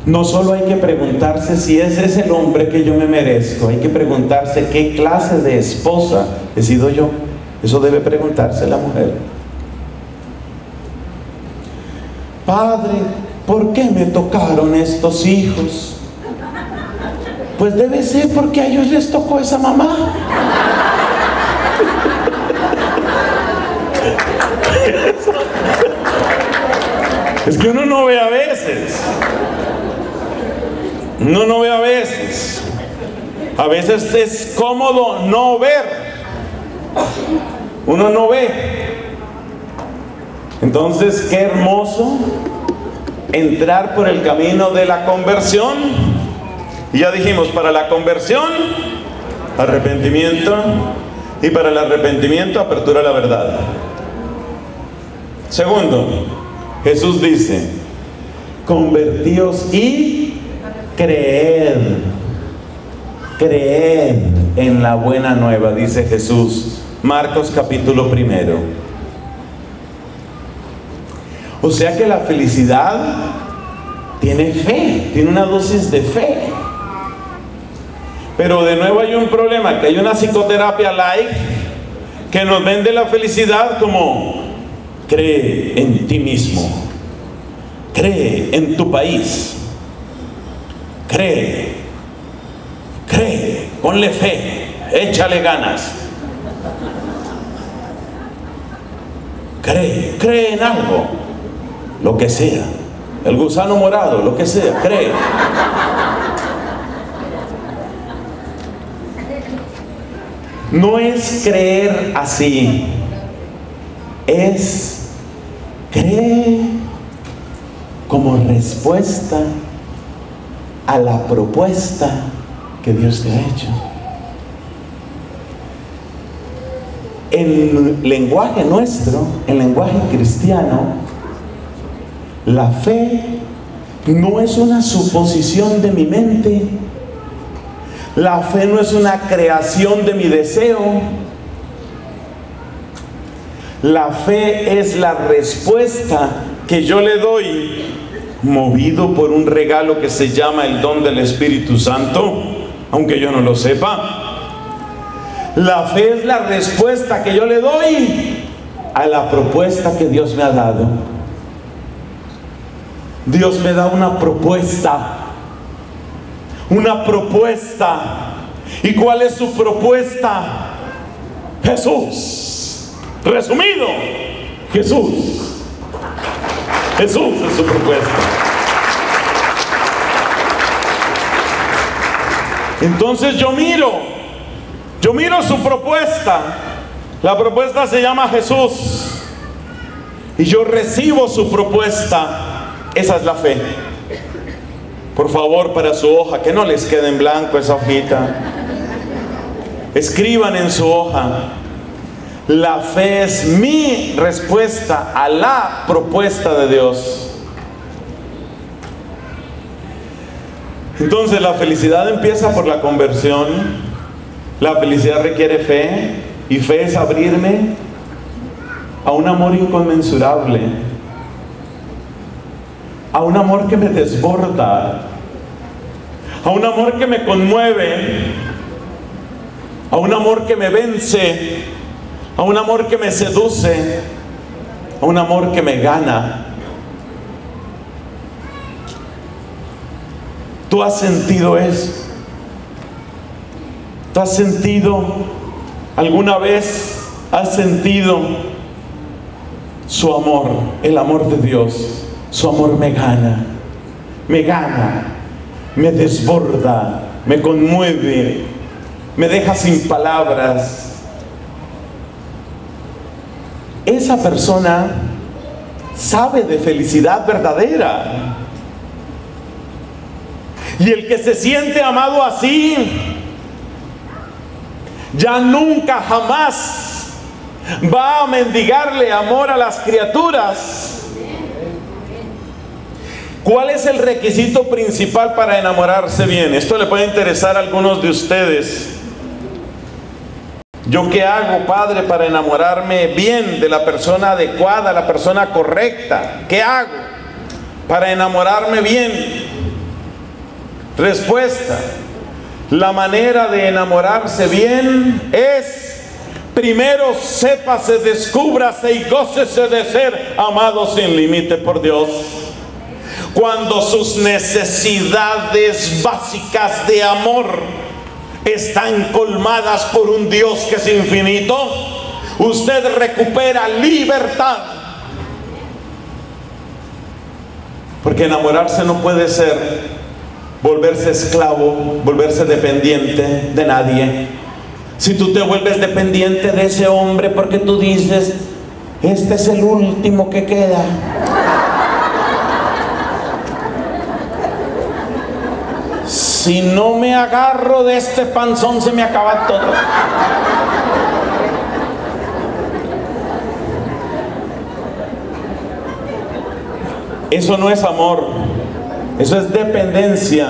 No solo hay que preguntarse si ese es el hombre que yo me merezco, hay que preguntarse qué clase de esposa he sido yo. Eso debe preguntarse la mujer. Padre, ¿por qué me tocaron estos hijos? Pues debe ser porque a ellos les tocó esa mamá. Es que uno no ve a veces. No, no ve a veces. A veces es cómodo no ver. Uno no ve. Entonces, qué hermoso entrar por el camino de la conversión. Y ya dijimos, para la conversión, arrepentimiento. Y para el arrepentimiento, apertura a la verdad. Segundo, Jesús dice, convertíos y Creed, creed en la buena nueva, dice Jesús. Marcos capítulo primero. O sea que la felicidad tiene fe, tiene una dosis de fe. Pero de nuevo hay un problema, que hay una psicoterapia light que nos vende la felicidad como cree en ti mismo, cree en tu país, cree, cree, ponle fe, échale ganas. Cree, cree en algo, lo que sea, el gusano morado, lo que sea, cree. No es creer así, es creer como respuesta a la propuesta que Dios te ha hecho. En lenguaje nuestro, en lenguaje cristiano, la fe no es una suposición de mi mente, la fe no es una creación de mi deseo. La fe es la respuesta que yo le doy movido por un regalo que se llama el don del Espíritu Santo, aunque yo no lo sepa. La fe es la respuesta que yo le doy a la propuesta que Dios me ha dado. Dios me da una propuesta una propuesta. ¿Y cuál es su propuesta? Jesús. Resumido, Jesús. Jesús es su propuesta. Entonces yo miro, yo miro su propuesta. La propuesta se llama Jesús. Y yo recibo su propuesta. Esa es la fe. Por favor, para su hoja, que no les quede en blanco esa hojita. Escriban en su hoja. La fe es mi respuesta a la propuesta de Dios. Entonces la felicidad empieza por la conversión. La felicidad requiere fe. Y fe es abrirme a un amor inconmensurable. A un amor que me desborda, a un amor que me conmueve, a un amor que me vence, a un amor que me seduce, a un amor que me gana. ¿Tú has sentido eso? ¿Tú has sentido alguna vez, has sentido su amor, el amor de Dios? Su amor me gana, me gana, me desborda, me conmueve, me deja sin palabras. Esa persona sabe de felicidad verdadera. Y el que se siente amado así, ya nunca jamás va a mendigarle amor a las criaturas ¿Cuál es el requisito principal para enamorarse bien? Esto le puede interesar a algunos de ustedes. ¿Yo qué hago, Padre, para enamorarme bien de la persona adecuada, la persona correcta? ¿Qué hago para enamorarme bien? Respuesta. La manera de enamorarse bien es, primero sépase, descúbrase y gócese de ser amado sin límite por Dios cuando sus necesidades básicas de amor están colmadas por un Dios que es infinito, usted recupera libertad. Porque enamorarse no puede ser volverse esclavo, volverse dependiente de nadie. Si tú te vuelves dependiente de ese hombre porque tú dices, este es el último que queda. Si no me agarro de este panzón se me acaba todo. Eso no es amor, eso es dependencia.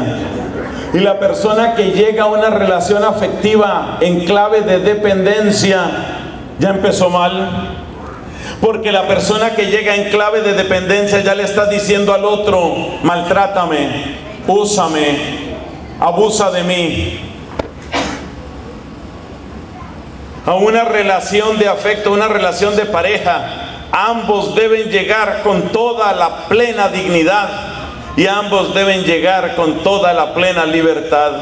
Y la persona que llega a una relación afectiva en clave de dependencia ya empezó mal. Porque la persona que llega en clave de dependencia ya le está diciendo al otro, maltrátame, úsame, abusa de mí, a una relación de afecto, una relación de pareja, ambos deben llegar con toda la plena dignidad y ambos deben llegar con toda la plena libertad.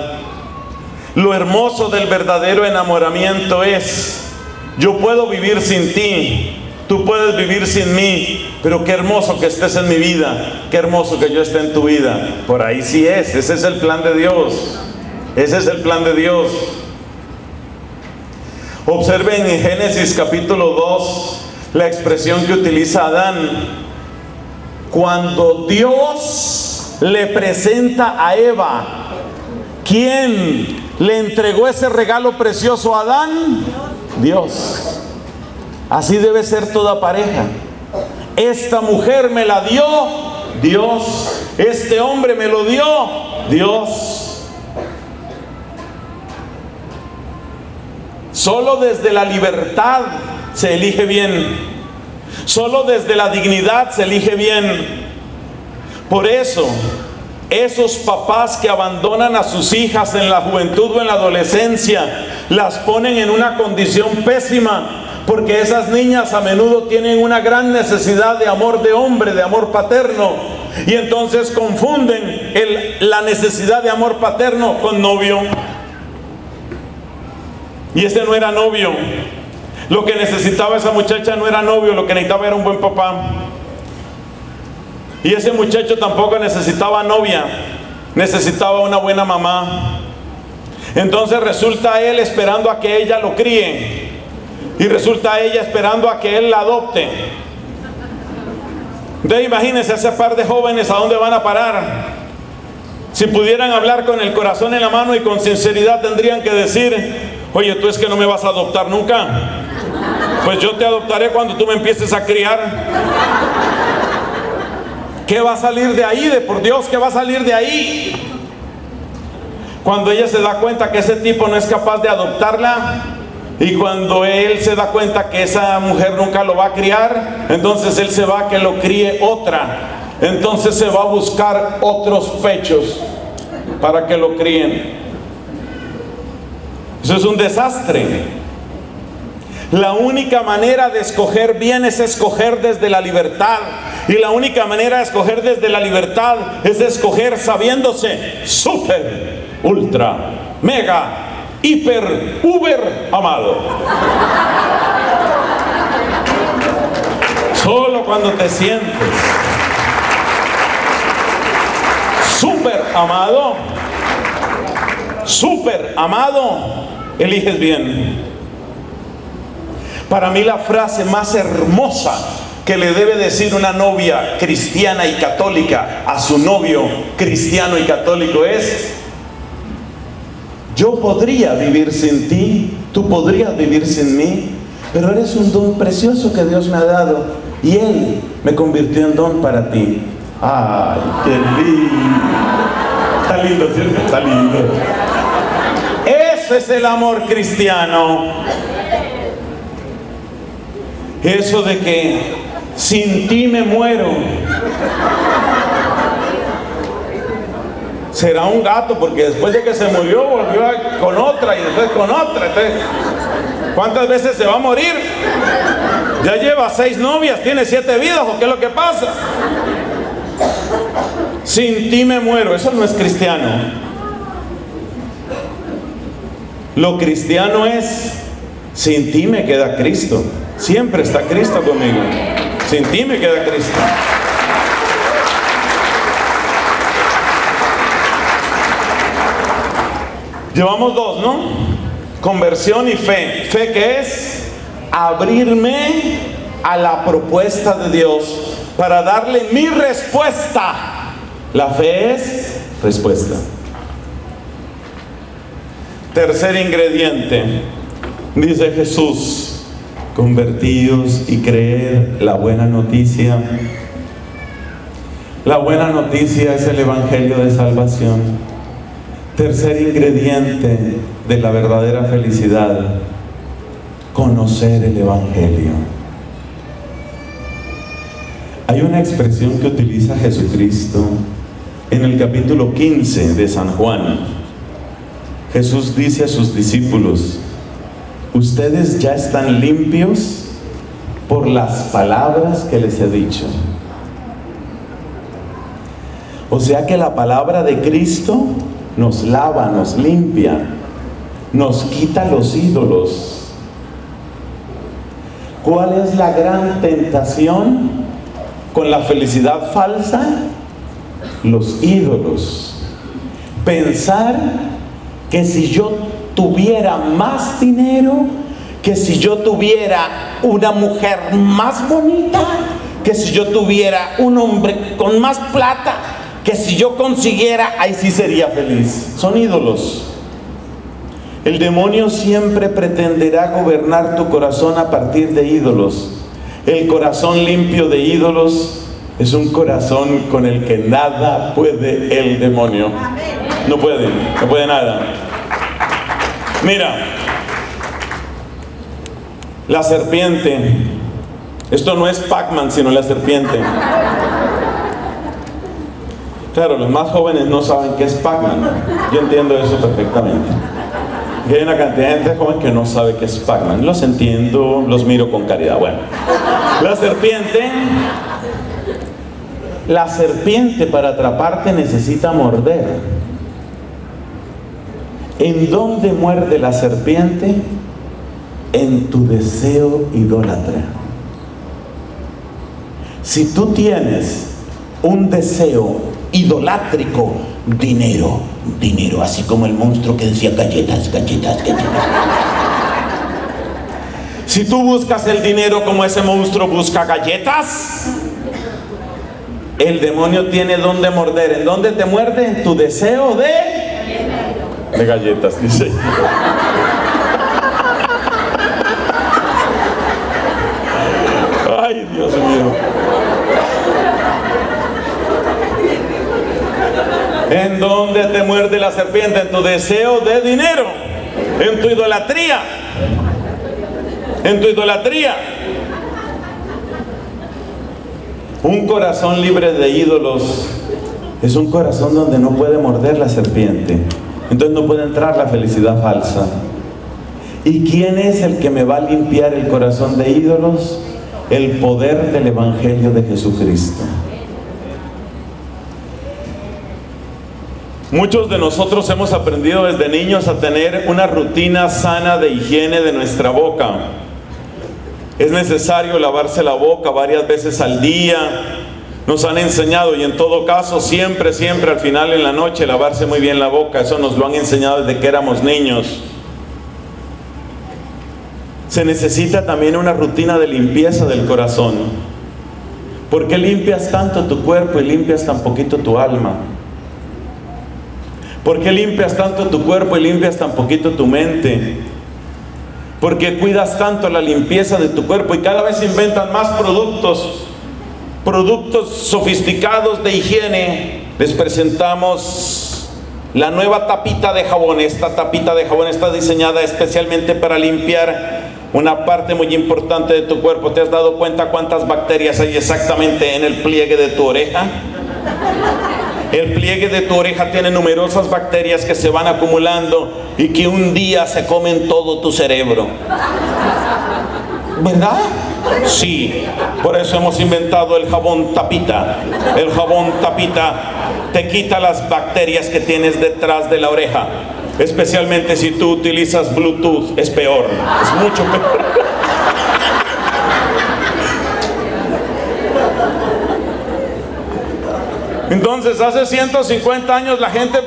Lo hermoso del verdadero enamoramiento es, yo puedo vivir sin ti, tú puedes vivir sin mí, pero qué hermoso que estés en mi vida, qué hermoso que yo esté en tu vida. Por ahí sí es, ese es el plan de Dios, ese es el plan de Dios. Observen en Génesis capítulo 2 la expresión que utiliza Adán. Cuando Dios le presenta a Eva, ¿quién le entregó ese regalo precioso a Adán? Dios. Así debe ser toda pareja. Esta mujer me la dio Dios. Este hombre me lo dio Dios. Solo desde la libertad se elige bien. Solo desde la dignidad se elige bien. Por eso, esos papás que abandonan a sus hijas en la juventud o en la adolescencia, las ponen en una condición pésima, porque esas niñas a menudo tienen una gran necesidad de amor de hombre, de amor paterno, y entonces confunden la necesidad de amor paterno con novio. Y ese no era novio. Lo que necesitaba esa muchacha no era novio, lo que necesitaba era un buen papá. Y ese muchacho tampoco necesitaba novia, necesitaba una buena mamá. Entonces resulta él esperando a que ella lo críe. Y resulta ella esperando a que él la adopte. Entonces imagínense ese par de jóvenes a dónde van a parar. Si pudieran hablar con el corazón en la mano y con sinceridad tendrían que decir, Oye, tú es que no me vas a adoptar nunca. Pues yo te adoptaré cuando tú me empieces a criar. ¿Qué va a salir de ahí? De por Dios, ¿qué va a salir de ahí? Cuando ella se da cuenta que ese tipo no es capaz de adoptarla y cuando él se da cuenta que esa mujer nunca lo va a criar, entonces él se va a que lo críe otra. Entonces se va a buscar otros pechos para que lo críen. Eso es un desastre. La única manera de escoger bien es escoger desde la libertad. Y la única manera de escoger desde la libertad es escoger sabiéndose súper, ultra, mega, hiper, uber amado. Solo cuando te sientes súper amado, súper amado, eliges bien. Para mí la frase más hermosa que le debe decir una novia cristiana y católica a su novio cristiano y católico es, yo podría vivir sin ti, tú podrías vivir sin mí, pero eres un don precioso que Dios me ha dado y Él me convirtió en don para ti. Ay, qué lindo. Está lindo, ¿cierto? Está lindo. Eso es el amor cristiano. Eso de que sin ti me muero. Será un gato porque después de que se murió volvió con otra y después con otra. ¿Cuántas veces se va a morir? Ya lleva seis novias, tiene siete vidas o qué es lo que pasa. Sin ti me muero, eso no es cristiano. Lo cristiano es, sin ti me queda Cristo. Siempre está Cristo conmigo. Sin ti me queda Cristo. Llevamos dos, ¿no? Conversión y fe. ¿Fe qué es? Abrirme a la propuesta de Dios para darle mi respuesta. La fe es respuesta. Tercer ingrediente, dice Jesús, convertidos y creer la buena noticia. La buena noticia es el Evangelio de Salvación. Tercer ingrediente de la verdadera felicidad, conocer el Evangelio. Hay una expresión que utiliza Jesucristo en el capítulo 15 de San Juan Jesús dice a sus discípulos, ustedes ya están limpios por las palabras que les he dicho. O sea que la palabra de Cristo nos lava, nos limpia, nos quita los ídolos. ¿Cuál es la gran tentación con la felicidad falsa? Los ídolos. Pensar que si yo tuviera más dinero, que si yo tuviera una mujer más bonita, que si yo tuviera un hombre con más plata, que si yo consiguiera, ahí sí sería feliz. Son ídolos. El demonio siempre pretenderá gobernar tu corazón a partir de ídolos. El corazón limpio de ídolos es un corazón con el que nada puede el demonio. No puede, no puede nada. Mira, la serpiente, esto no es Pac-Man, sino la serpiente. Claro, los más jóvenes no saben qué es Pac-Man. Yo entiendo eso perfectamente. hay una cantidad de gente joven que no sabe qué es Pac-Man. Los entiendo, los miro con caridad. Bueno, la serpiente, la serpiente para atraparte necesita morder. ¿En dónde muerde la serpiente? En tu deseo idólatra. Si tú tienes un deseo idolátrico, dinero, dinero, así como el monstruo que decía galletas, galletas, galletas. Si tú buscas el dinero como ese monstruo busca galletas, el demonio tiene donde morder. ¿En dónde te muerde? En tu deseo de... De galletas, dice. Ay, Dios mío. ¿En dónde te muerde la serpiente? En tu deseo de dinero, en tu idolatría, en tu idolatría. Un corazón libre de ídolos es un corazón donde no puede morder la serpiente. Entonces no puede entrar la felicidad falsa. ¿Y quién es el que me va a limpiar el corazón de ídolos? El poder del Evangelio de Jesucristo. Muchos de nosotros hemos aprendido desde niños a tener una rutina sana de higiene de nuestra boca. Es necesario lavarse la boca varias veces al día. Nos han enseñado y en todo caso siempre, siempre al final en la noche lavarse muy bien la boca. Eso nos lo han enseñado desde que éramos niños. Se necesita también una rutina de limpieza del corazón. ¿Por qué limpias tanto tu cuerpo y limpias tan poquito tu alma? ¿Por qué limpias tanto tu cuerpo y limpias tan poquito tu mente? ¿Por qué cuidas tanto la limpieza de tu cuerpo y cada vez inventan más productos, productos sofisticados de higiene? Les presentamos la nueva tapita de jabón. Esta tapita de jabón está diseñada especialmente para limpiar una parte muy importante de tu cuerpo. ¿Te has dado cuenta cuántas bacterias hay exactamente en el pliegue de tu oreja? El pliegue de tu oreja tiene numerosas bacterias que se van acumulando y que un día se comen todo tu cerebro. ¿Verdad? Sí, por eso hemos inventado el jabón tapita. El jabón tapita te quita las bacterias que tienes detrás de la oreja. Especialmente si tú utilizas Bluetooth, es peor, es mucho peor. Entonces, hace 150 años la gente...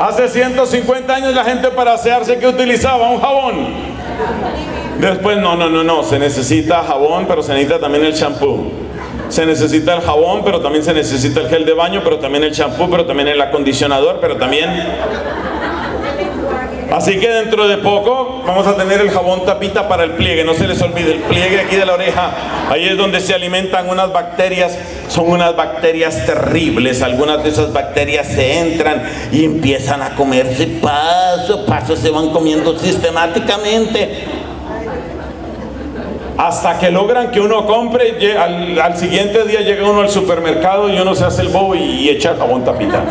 hace 150 años la gente para asearse que utilizaba un jabón. Después, no, no, no, no, se necesita jabón, pero se necesita también el champú. Se necesita el jabón, pero también se necesita el gel de baño, pero también el champú, pero también el acondicionador, pero también Así que dentro de poco vamos a tener el jabón tapita para el pliegue, no se les olvide, el pliegue aquí de la oreja, ahí es donde se alimentan unas bacterias, son unas bacterias terribles, algunas de esas bacterias se entran y empiezan a comerse paso a paso, se van comiendo sistemáticamente. Hasta que logran que uno compre, al, siguiente día llega uno al supermercado y uno se hace el bobo y, y echa jabón tapita.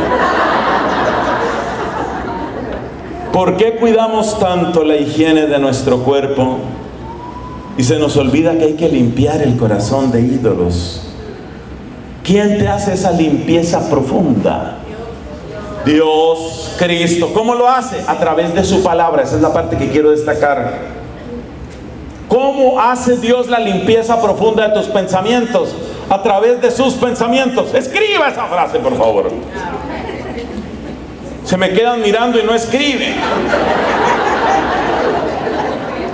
¿Por qué cuidamos tanto la higiene de nuestro cuerpo? Y se nos olvida que hay que limpiar el corazón de ídolos. ¿Quién te hace esa limpieza profunda? Dios, Cristo. ¿Cómo lo hace? A través de su palabra. Esa es la parte que quiero destacar. ¿Cómo hace Dios la limpieza profunda de tus pensamientos? A través de sus pensamientos. Escriba esa frase, por favor. Se me quedan mirando y no escriben.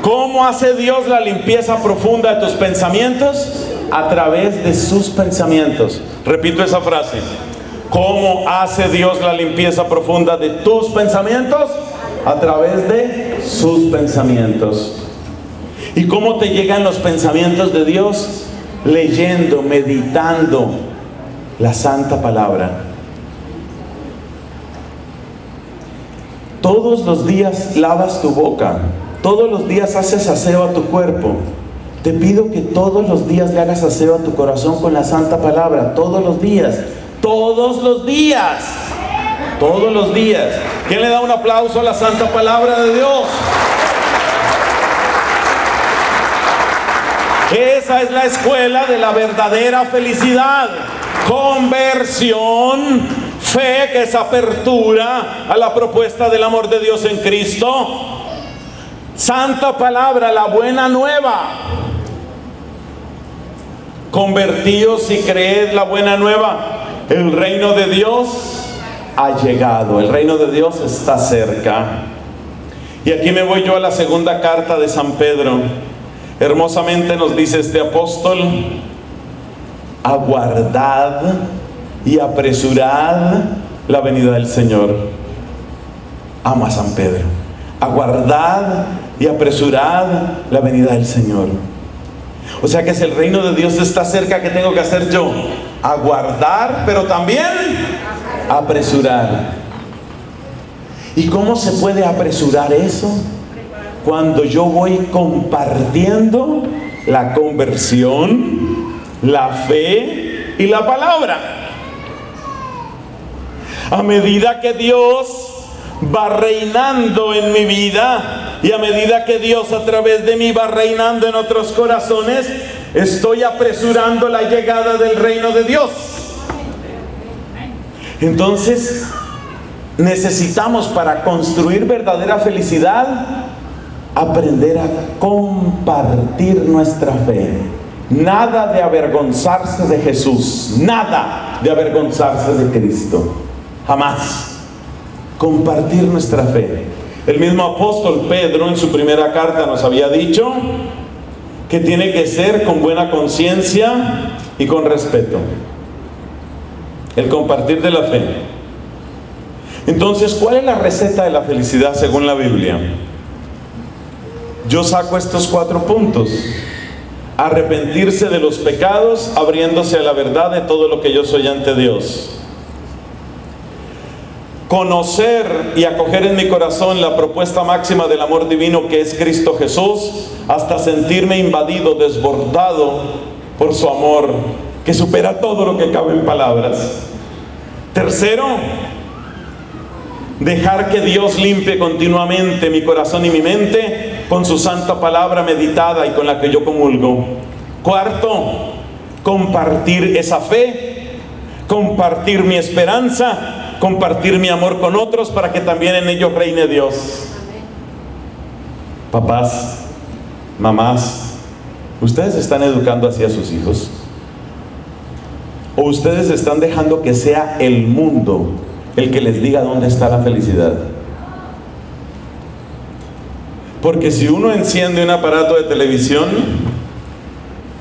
¿Cómo hace Dios la limpieza profunda de tus pensamientos? A través de sus pensamientos. Repito esa frase. ¿Cómo hace Dios la limpieza profunda de tus pensamientos? A través de sus pensamientos. ¿Y cómo te llegan los pensamientos de Dios? Leyendo, meditando la santa palabra. Todos los días lavas tu boca todos los días haces aseo a tu cuerpo. Te pido que todos los días le hagas aseo a tu corazón con la santa palabra. Todos los días. Todos los días. Todos los días. ¿Quién le da un aplauso a la santa palabra de Dios? Esa es la escuela de la verdadera felicidad. Conversión, fe, que es apertura a la propuesta del amor de Dios en Cristo Santa palabra, la buena nueva. Convertíos y creed la buena nueva. El reino de Dios ha llegado. El reino de Dios está cerca. Y aquí me voy yo a la segunda carta de San Pedro. Hermosamente nos dice este apóstol, aguardad y apresurad la venida del Señor. Ama San Pedro. Aguardad y apresurad la venida del Señor. O sea que si el reino de Dios está cerca, ¿qué tengo que hacer yo? Aguardar, pero también apresurar. ¿Y cómo se puede apresurar eso? Cuando yo voy compartiendo la conversión, la fe y la palabra. A medida que Dios va reinando en mi vida y a medida que Dios a través de mí va reinando en otros corazones, estoy apresurando la llegada del reino de Dios. Entonces, necesitamos para construir verdadera felicidad aprender a compartir nuestra fe. Nada de avergonzarse de Jesús, nada de avergonzarse de Cristo. Jamás compartir nuestra fe. El mismo apóstol Pedro en su primera carta nos había dicho que tiene que ser con buena conciencia y con respeto. El compartir de la fe. Entonces, ¿cuál es la receta de la felicidad según la Biblia? Yo saco estos cuatro puntos. Arrepentirse de los pecados, abriéndose a la verdad de todo lo que yo soy ante Dios conocer y acoger en mi corazón la propuesta máxima del amor divino que es Cristo Jesús, hasta sentirme invadido, desbordado por su amor, que supera todo lo que cabe en palabras. Tercero, dejar que Dios limpie continuamente mi corazón y mi mente con su santa palabra meditada y con la que yo comulgo. Cuarto, compartir esa fe, compartir mi esperanza compartir mi amor con otros para que también en ellos reine Dios. Papás, mamás, ¿ustedes están educando así a sus hijos? ¿O ustedes están dejando que sea el mundo el que les diga dónde está la felicidad? Porque si uno enciende un aparato de televisión,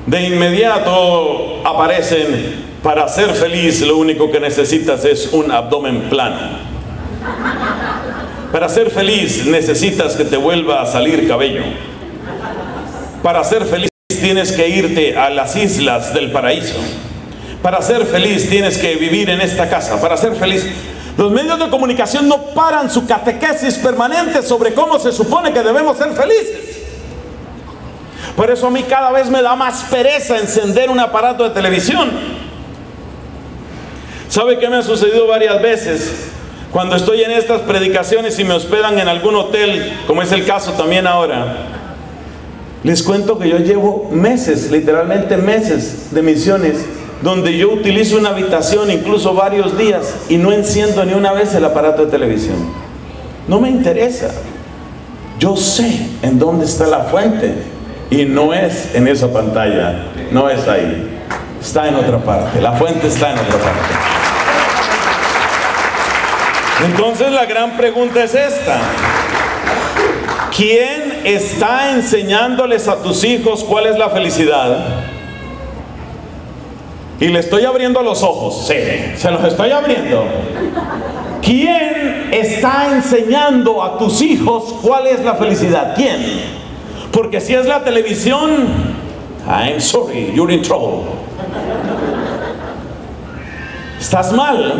de inmediato aparecen para ser feliz lo único que necesitas es un abdomen plano. Para ser feliz necesitas que te vuelva a salir cabello. Para ser feliz tienes que irte a las islas del paraíso. Para ser feliz tienes que vivir en esta casa. Para ser feliz los medios de comunicación no paran su catequesis permanente sobre cómo se supone que debemos ser felices. Por eso a mí cada vez me da más pereza encender un aparato de televisión ¿Sabe qué me ha sucedido varias veces? Cuando estoy en estas predicaciones y me hospedan en algún hotel, como es el caso también ahora, les cuento que yo llevo meses, literalmente meses de misiones, donde yo utilizo una habitación incluso varios días y no enciendo ni una vez el aparato de televisión. No me interesa. Yo sé en dónde está la fuente y no es en esa pantalla, no es ahí, está en otra parte, la fuente está en otra parte. Entonces la gran pregunta es esta. ¿Quién está enseñándoles a tus hijos cuál es la felicidad? Y le estoy abriendo los ojos. Sí, se los estoy abriendo. ¿Quién está enseñando a tus hijos cuál es la felicidad? ¿Quién? Porque si es la televisión, I'm sorry, you're in trouble. Estás mal.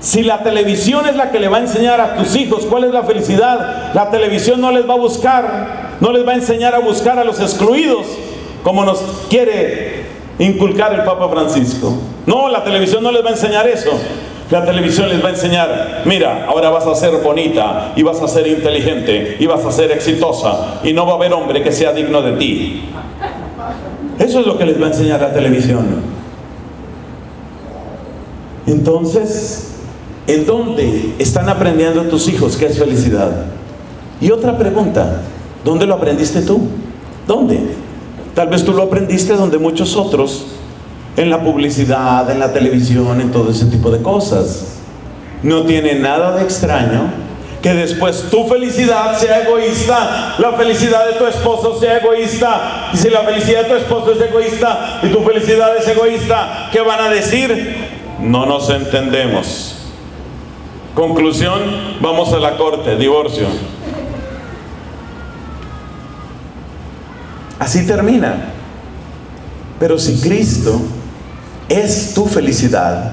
Si la televisión es la que le va a enseñar a tus hijos cuál es la felicidad, la televisión no les va a buscar, no les va a enseñar a buscar a los excluidos, como nos quiere inculcar el Papa Francisco. No, la televisión no les va a enseñar eso. La televisión les va a enseñar, mira, ahora vas a ser bonita y vas a ser inteligente y vas a ser exitosa y no va a haber hombre que sea digno de ti. Eso es lo que les va a enseñar la televisión. Entonces, ¿En dónde están aprendiendo tus hijos qué es felicidad? Y otra pregunta, ¿dónde lo aprendiste tú? ¿Dónde? Tal vez tú lo aprendiste donde muchos otros, en la publicidad, en la televisión, en todo ese tipo de cosas. No tiene nada de extraño que después tu felicidad sea egoísta, la felicidad de tu esposo sea egoísta. Y si la felicidad de tu esposo es egoísta y tu felicidad es egoísta, ¿qué van a decir? No nos entendemos. Conclusión, vamos a la corte, divorcio. Así termina. Pero si Cristo es tu felicidad,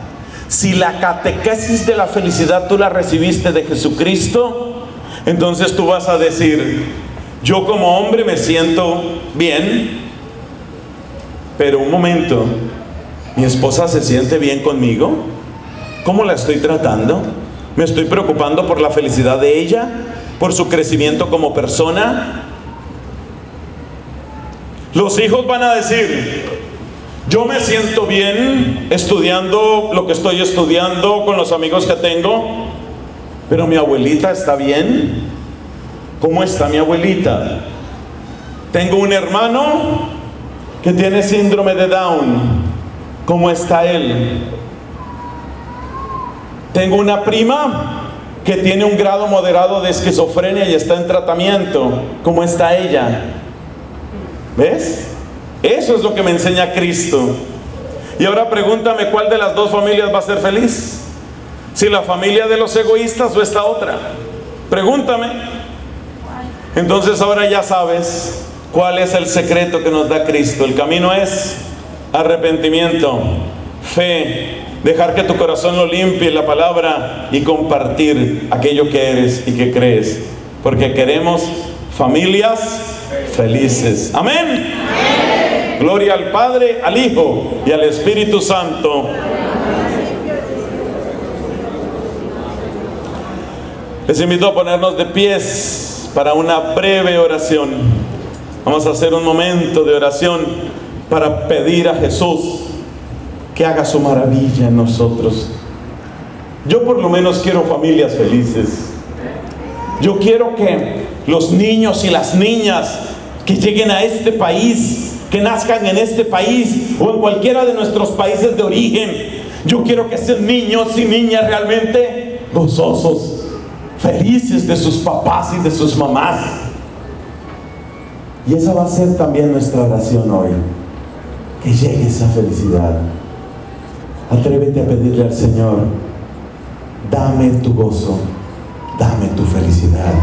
si la catequesis de la felicidad tú la recibiste de Jesucristo, entonces tú vas a decir, yo como hombre me siento bien, pero un momento, ¿mi esposa se siente bien conmigo? ¿Cómo la estoy tratando? ¿Me estoy preocupando por la felicidad de ella? ¿Por su crecimiento como persona? Los hijos van a decir, yo me siento bien estudiando lo que estoy estudiando con los amigos que tengo, pero mi abuelita está bien. ¿Cómo está mi abuelita? Tengo un hermano que tiene síndrome de Down. ¿Cómo está él? Tengo una prima que tiene un grado moderado de esquizofrenia y está en tratamiento. ¿Cómo está ella? ¿Ves? Eso es lo que me enseña Cristo. Y ahora pregúntame cuál de las dos familias va a ser feliz. Si la familia de los egoístas o esta otra. Pregúntame. Entonces ahora ya sabes cuál es el secreto que nos da Cristo. El camino es arrepentimiento, fe, dejar que tu corazón lo limpie la palabra y compartir aquello que eres y que crees. Porque queremos familias felices. Amén. Gloria al Padre, al Hijo y al Espíritu Santo. Les invito a ponernos de pies para una breve oración. Vamos a hacer un momento de oración para pedir a Jesús que haga su maravilla en nosotros. Yo por lo menos quiero familias felices. Yo quiero que los niños y las niñas que lleguen a este país, que nazcan en este país o en cualquiera de nuestros países de origen, yo quiero que sean niños y niñas realmente gozosos, felices de sus papás y de sus mamás. Y esa va a ser también nuestra oración hoy, que llegue esa felicidad. Atrévete a pedirle al Señor, dame tu gozo, dame tu felicidad.